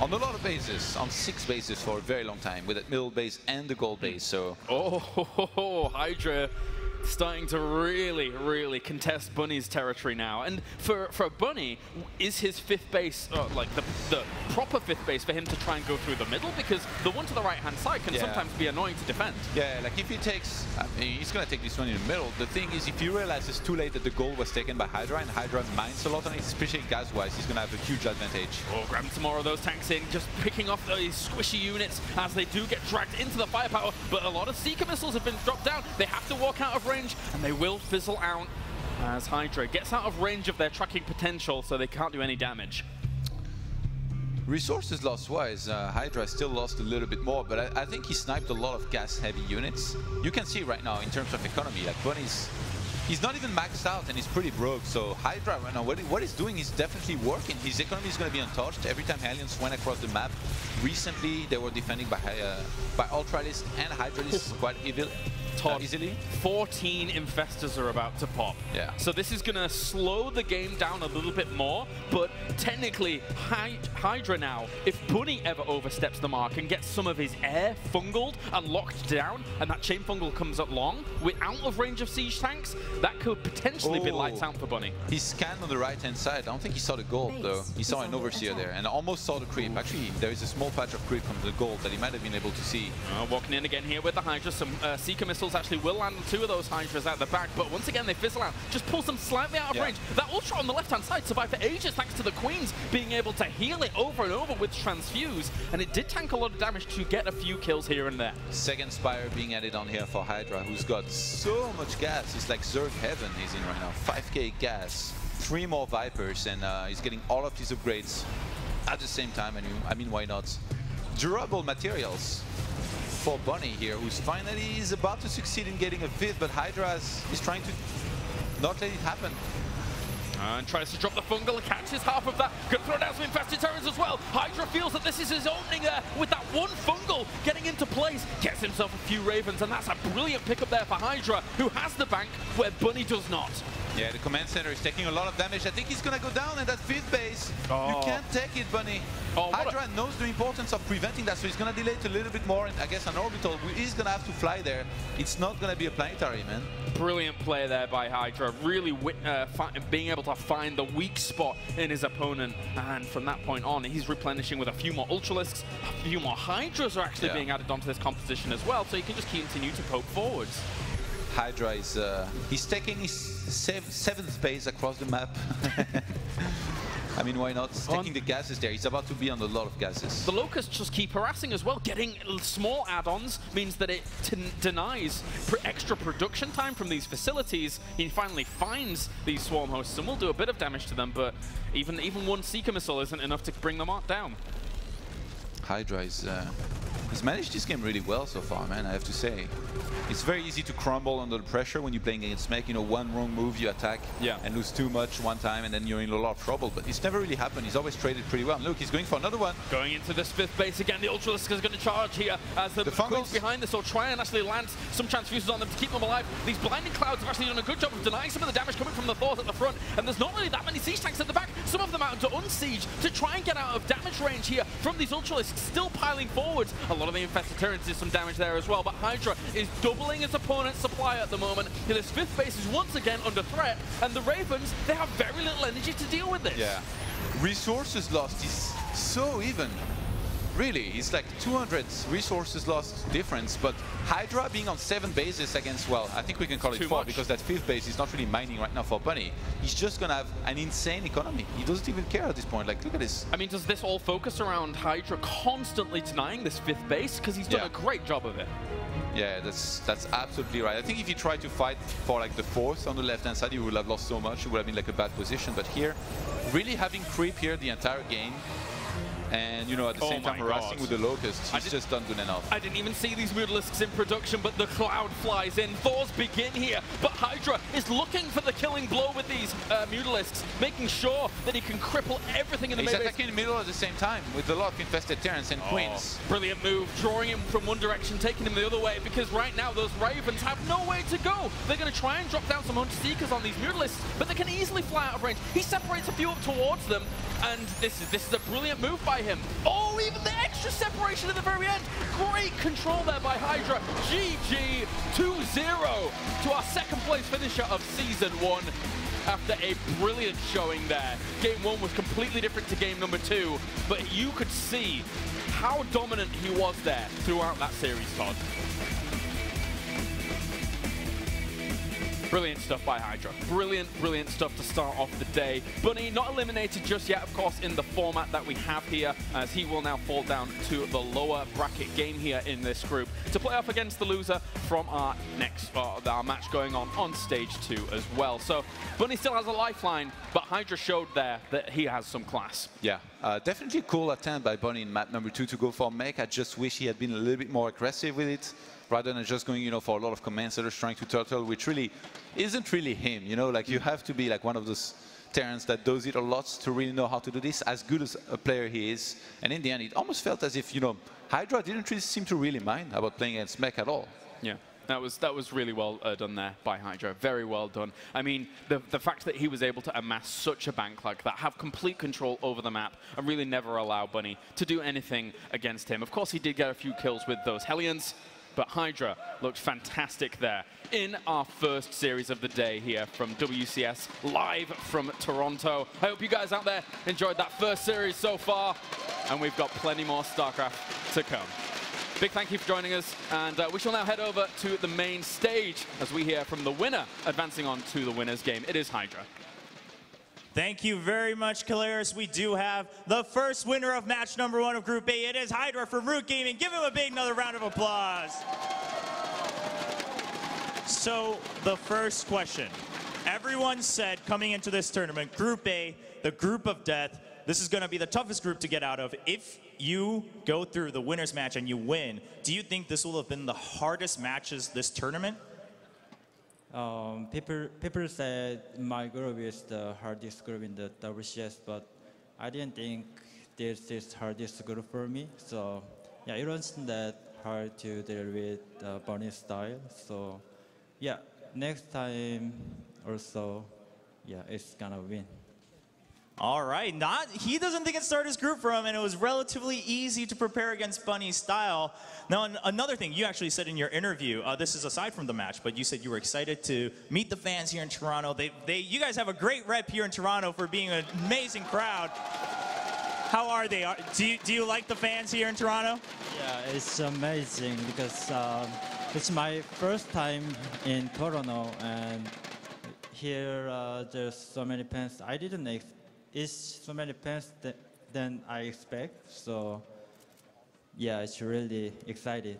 on a lot of bases, on six bases for a very long time, with that middle base and the gold base. So Oh, Hydra starting to really, really contest Bunny's territory now. And for, for Bunny, is his fifth base, uh, like the, the proper fifth base for him to try and go through the middle? Because the one to the right-hand side can Yeah. sometimes be annoying to defend. Yeah, like if he takes, I mean, he's gonna take this one in the middle. The thing is, if you realize it's too late that the goal was taken by Hydra and Hydra mines a lot on it, especially gas-wise, he's gonna have a huge advantage. Oh, grabbing some more of those tanks in, just picking off those squishy units as they do get dragged into the firepower. But a lot of Seeker missiles have been dropped down. They have to walk out of range, and they will fizzle out as Hydra gets out of range of their tracking potential, so they can't do any damage. Resources loss-wise, uh, Hydra still lost a little bit more, but I, I think he sniped a lot of gas-heavy units. You can see right now in terms of economy, like Bunny's, he's not even maxed out and he's pretty broke. So Hydra right now, what, he, what he's doing is definitely working. His economy is going to be untouched every time Hellions went across the map. Recently, they were defending by uh, by Ultralisk and Hydralisk quite evil, uh, easily. 14 infestors are about to pop. Yeah. So this is going to slow the game down a little bit more, but technically, Hy- Hydra now, if Bunny ever oversteps the mark and gets some of his air fungled and locked down, and that chain fungal comes along with out of range of siege tanks, that could potentially be Oh. lights out for Bunny. He scanned on the right-hand side. I don't think he saw the gold, though. He saw an overseer there and almost saw the creep. Actually, there is a small patch of creep from the gold that he might have been able to see. Uh, walking in again here with the Hydra. Some uh, Seeker missiles actually will land on two of those Hydras at the back, but once again they fizzle out. Just pulls them slightly out of Yeah. range. That Ultra on the left-hand side survived for ages thanks to the Queens being able to heal it over and over with Transfuse, and it did tank a lot of damage to get a few kills here and there. Second Spire being added on here for Hydra, who's got so much gas. It's like Heaven he's in right now. 5k gas, three more Vipers, and uh, he's getting all of these upgrades at the same time. And I mean, why not? Durable materials for Bunny here, who's finally is about to succeed in getting a fifth, but Hydra is, is trying to not let it happen. And tries to drop the fungal and catches half of that. Gonna throw down some infested Terrans as well. Hydra feels that this is his opening there with that one fungal getting into place. Gets himself a few ravens, and that's a brilliant pickup there for Hydra, who has the bank where Bunny does not. Yeah, the command center is taking a lot of damage. I think he's gonna go down in that fifth base. Oh. You can't take it, Bunny. Oh, Hydra knows the importance of preventing that, so he's gonna delay it a little bit more. And I guess an orbital is gonna have to fly there. It's not gonna be a planetary, man. Brilliant play there by Hydra, really uh, being able to find the weak spot in his opponent. And from that point on, he's replenishing with a few more Ultralisks, a few more Hydras are actually Yeah. being added onto this composition as well, so he can just continue to poke forwards. Hydra is uh, he's taking his sev seventh base across the map. I mean, why not? On- taking the gases there. He's about to be on a lot of gases. The Locusts just keep harassing as well. Getting small add-ons means that it denies pr extra production time from these facilities. He finally finds these swarm hosts and will do a bit of damage to them, but even even one Seeker missile isn't enough to bring them down. Hydra is uh, has managed this game really well so far, man. I have to say, it's very easy to crumble under the pressure when you're playing against Mech. You know, one wrong move, you attack Yeah. and lose too much one time, and then you're in a lot of trouble. But it's never really happened. He's always traded pretty well. And look, he's going for another one. Going into this fifth base again, the Ultralisk is going to charge here as the, The Queens behind this will try and actually land some transfuses on them to keep them alive. These blinding clouds have actually done a good job of denying some of the damage coming from the Thors at the front, and there's not really that many siege tanks at the back. Some of them out to unsiege to try and get out of damage range here from these Ultralisks, still piling forwards. A lot of the Infested Terrans did some damage there as well, but Hydra is doubling his opponent's supply at the moment. His fifth base is once again under threat, and the Ravens, they have very little energy to deal with this. Yeah. Resources lost is so even. Really, it's like 200 resources lost difference, but Hydra being on seven bases against, well, I think we can call it four much. because that fifth base is not really mining right now for Bunny. He's just gonna have an insane economy. He doesn't even care at this point. Like, look at this. I mean, does this all focus around Hydra constantly denying this fifth base? Because he's done Yeah. a great job of it. Yeah, that's that's absolutely right. I think if you try to fight for like the fourth on the left-hand side, you would have lost so much. It would have been like a bad position. But here, really having creep here the entire game, and you know at the Oh same time harassing God. with the locust, he's just done good enough. I didn't even see these Mutalisks in production, but the cloud flies in. Thors begin here, but Hydra is looking for the killing blow with these uh, Mutalisks, making sure that he can cripple everything in the He's base. attacking in the middle at the same time with the lot of infested Terrans and Queens. Brilliant move, drawing him from one direction, taking him the other way, because right now those Ravens have no way to go. They're going to try and drop down some Hunter Seekers on these Mutalisks, but they can easily fly out of range. He separates a few up towards them, and this is this is a brilliant move by him. Oh, even the extra separation at the very end. Great control there by Hydra. GG 2-0 to our second place finisher of season one after a brilliant showing there. Game one was completely different to game number two, but you could see how dominant he was there throughout that series, Todd. Brilliant stuff by Hydra. Brilliant, brilliant stuff to start off the day. Bunny not eliminated just yet, of course, in the format that we have here, as he will now fall down to the lower bracket game here in this group to play off against the loser from our next, uh, our match going on on stage two as well. So Bunny still has a lifeline, but Hydra showed there that he has some class. Yeah, uh, definitely a cool attempt by Bunny in map number two to go for mech. I just wish he had been a little bit more aggressive with it, rather than just going, you know, for a lot of command centers trying to turtle, which really isn't really him. You know, like you have to be like one of those Terrans that does it a lot to really know how to do this. As good as a player he is, and in the end, it almost felt as if you know Hydra didn't really seem to really mind about playing against mech at all. Yeah. That was that was really well uh, done there by Hydra. Very well done. I mean, the the fact that he was able to amass such a bank like that, have complete control over the map, and really never allow Bunny to do anything against him. Of course, he did get a few kills with those Hellions, but Hydra looked fantastic there in our first series of the day here from WCS live from Toronto. I hope you guys out there enjoyed that first series so far, and we've got plenty more StarCraft to come. Big thank you for joining us, and uh, we shall now head over to the main stage as we hear from the winner advancing on to the winner's game. It is Hydra. Thank you very much, Kolaris. We do have the first winner of match number one of Group A. It is Hydra from Root Gaming. Give him a big another round of applause. So, the first question. Everyone said coming into this tournament, Group A, the group of death, this is going to be the toughest group to get out of. If you go through the winner's match and you win, do you think this will have been the hardest matches this tournament? Um, people people said my group is the hardest group in the WCS, but I didn't think this is hardest group for me. So yeah, it wasn't that hard to deal with uh, style. So yeah, next time also, yeah, it's gonna win. All right, not he doesn't think it started his group for him, and it was relatively easy to prepare against Bunny's style. Now, an- another thing you actually said in your interview, uh, this is aside from the match, but you said you were excited to meet the fans here in Toronto. They, they, you guys have a great rep here in Toronto for being an amazing crowd. How are they? Are, do you, do you like the fans here in Toronto? Yeah, it's amazing because um, it's my first time in Toronto, and here uh, there's so many fans. I didn't ex- it's so many fans th- than I expect. So yeah, it's really excited.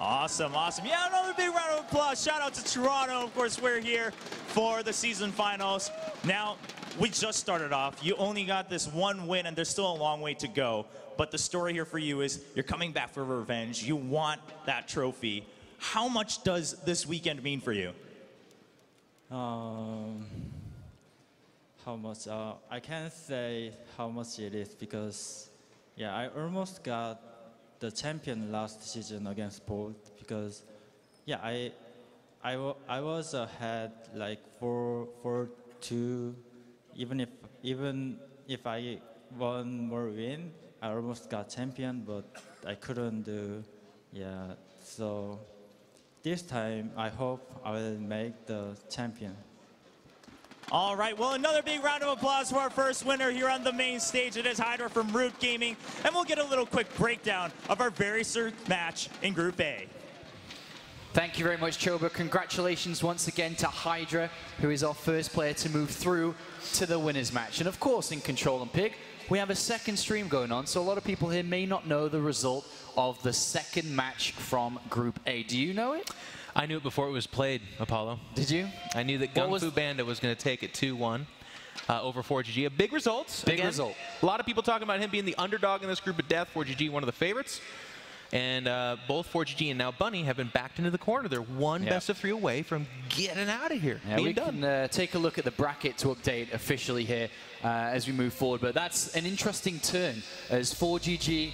Awesome, awesome. Yeah, another big round of applause. Shout out to Toronto. Of course, we're here for the season finals. Now, we just started off. You only got this one win, and there's still a long way to go. But the story here for you is you're coming back for revenge. You want that trophy. How much does this weekend mean for you? Um, how much? Uh, I can't say how much it is because, yeah, I almost got the champion last season against Polt because, yeah, I, I, I was ahead like four, four, two, even if even if I won more win, I almost got champion, but I couldn't do. Yeah, so this time I hope I will make the champion. All right, well, another big round of applause for our first winner here on the main stage. It is Hydra from Root Gaming, and we'll get a little quick breakdown of our very first match in Group A. Thank you very much, Choba. Congratulations once again to Hydra, who is our first player to move through to the winners match. And of course, iNcontroL and Pig, we have a second stream going on, so a lot of people here may not know the result of the second match from Group A. Do you know it? I knew it before it was played, Apollo. Did you? I knew that Kung Fu Panda was going to take it 2-1 uh, over ForGG. A big result. Big again. result. A lot of people talking about him being the underdog in this group of death. ForGG, one of the favorites. And uh, both ForGG and now Bunny have been backed into the corner. They're one Yeah. best of three away from getting out of here. Yeah, being we done. can uh, take a look at the bracket to update officially here uh, as we move forward. But that's an interesting turn as ForGG,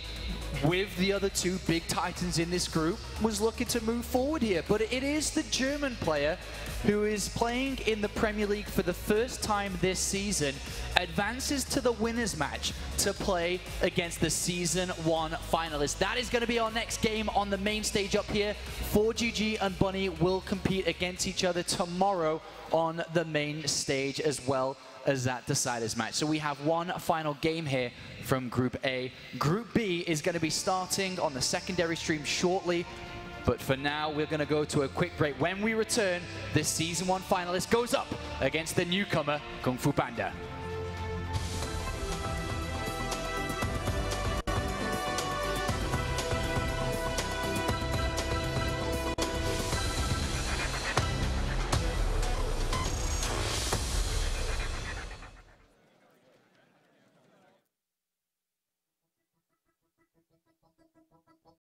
with the other two big titans in this group, was looking to move forward here. But it is the German player who is playing in the Premier League for the first time this season, advances to the winners match to play against the season one finalists. That is going to be our next game on the main stage up here. ForGG and Bunny will compete against each other tomorrow on the main stage as well as that deciders match. So we have one final game here from Group A. Group B is going to be starting on the secondary stream shortly. But for now, we're going to go to a quick break. When we return, the season one finalist goes up against the newcomer, Kung Fu Panda.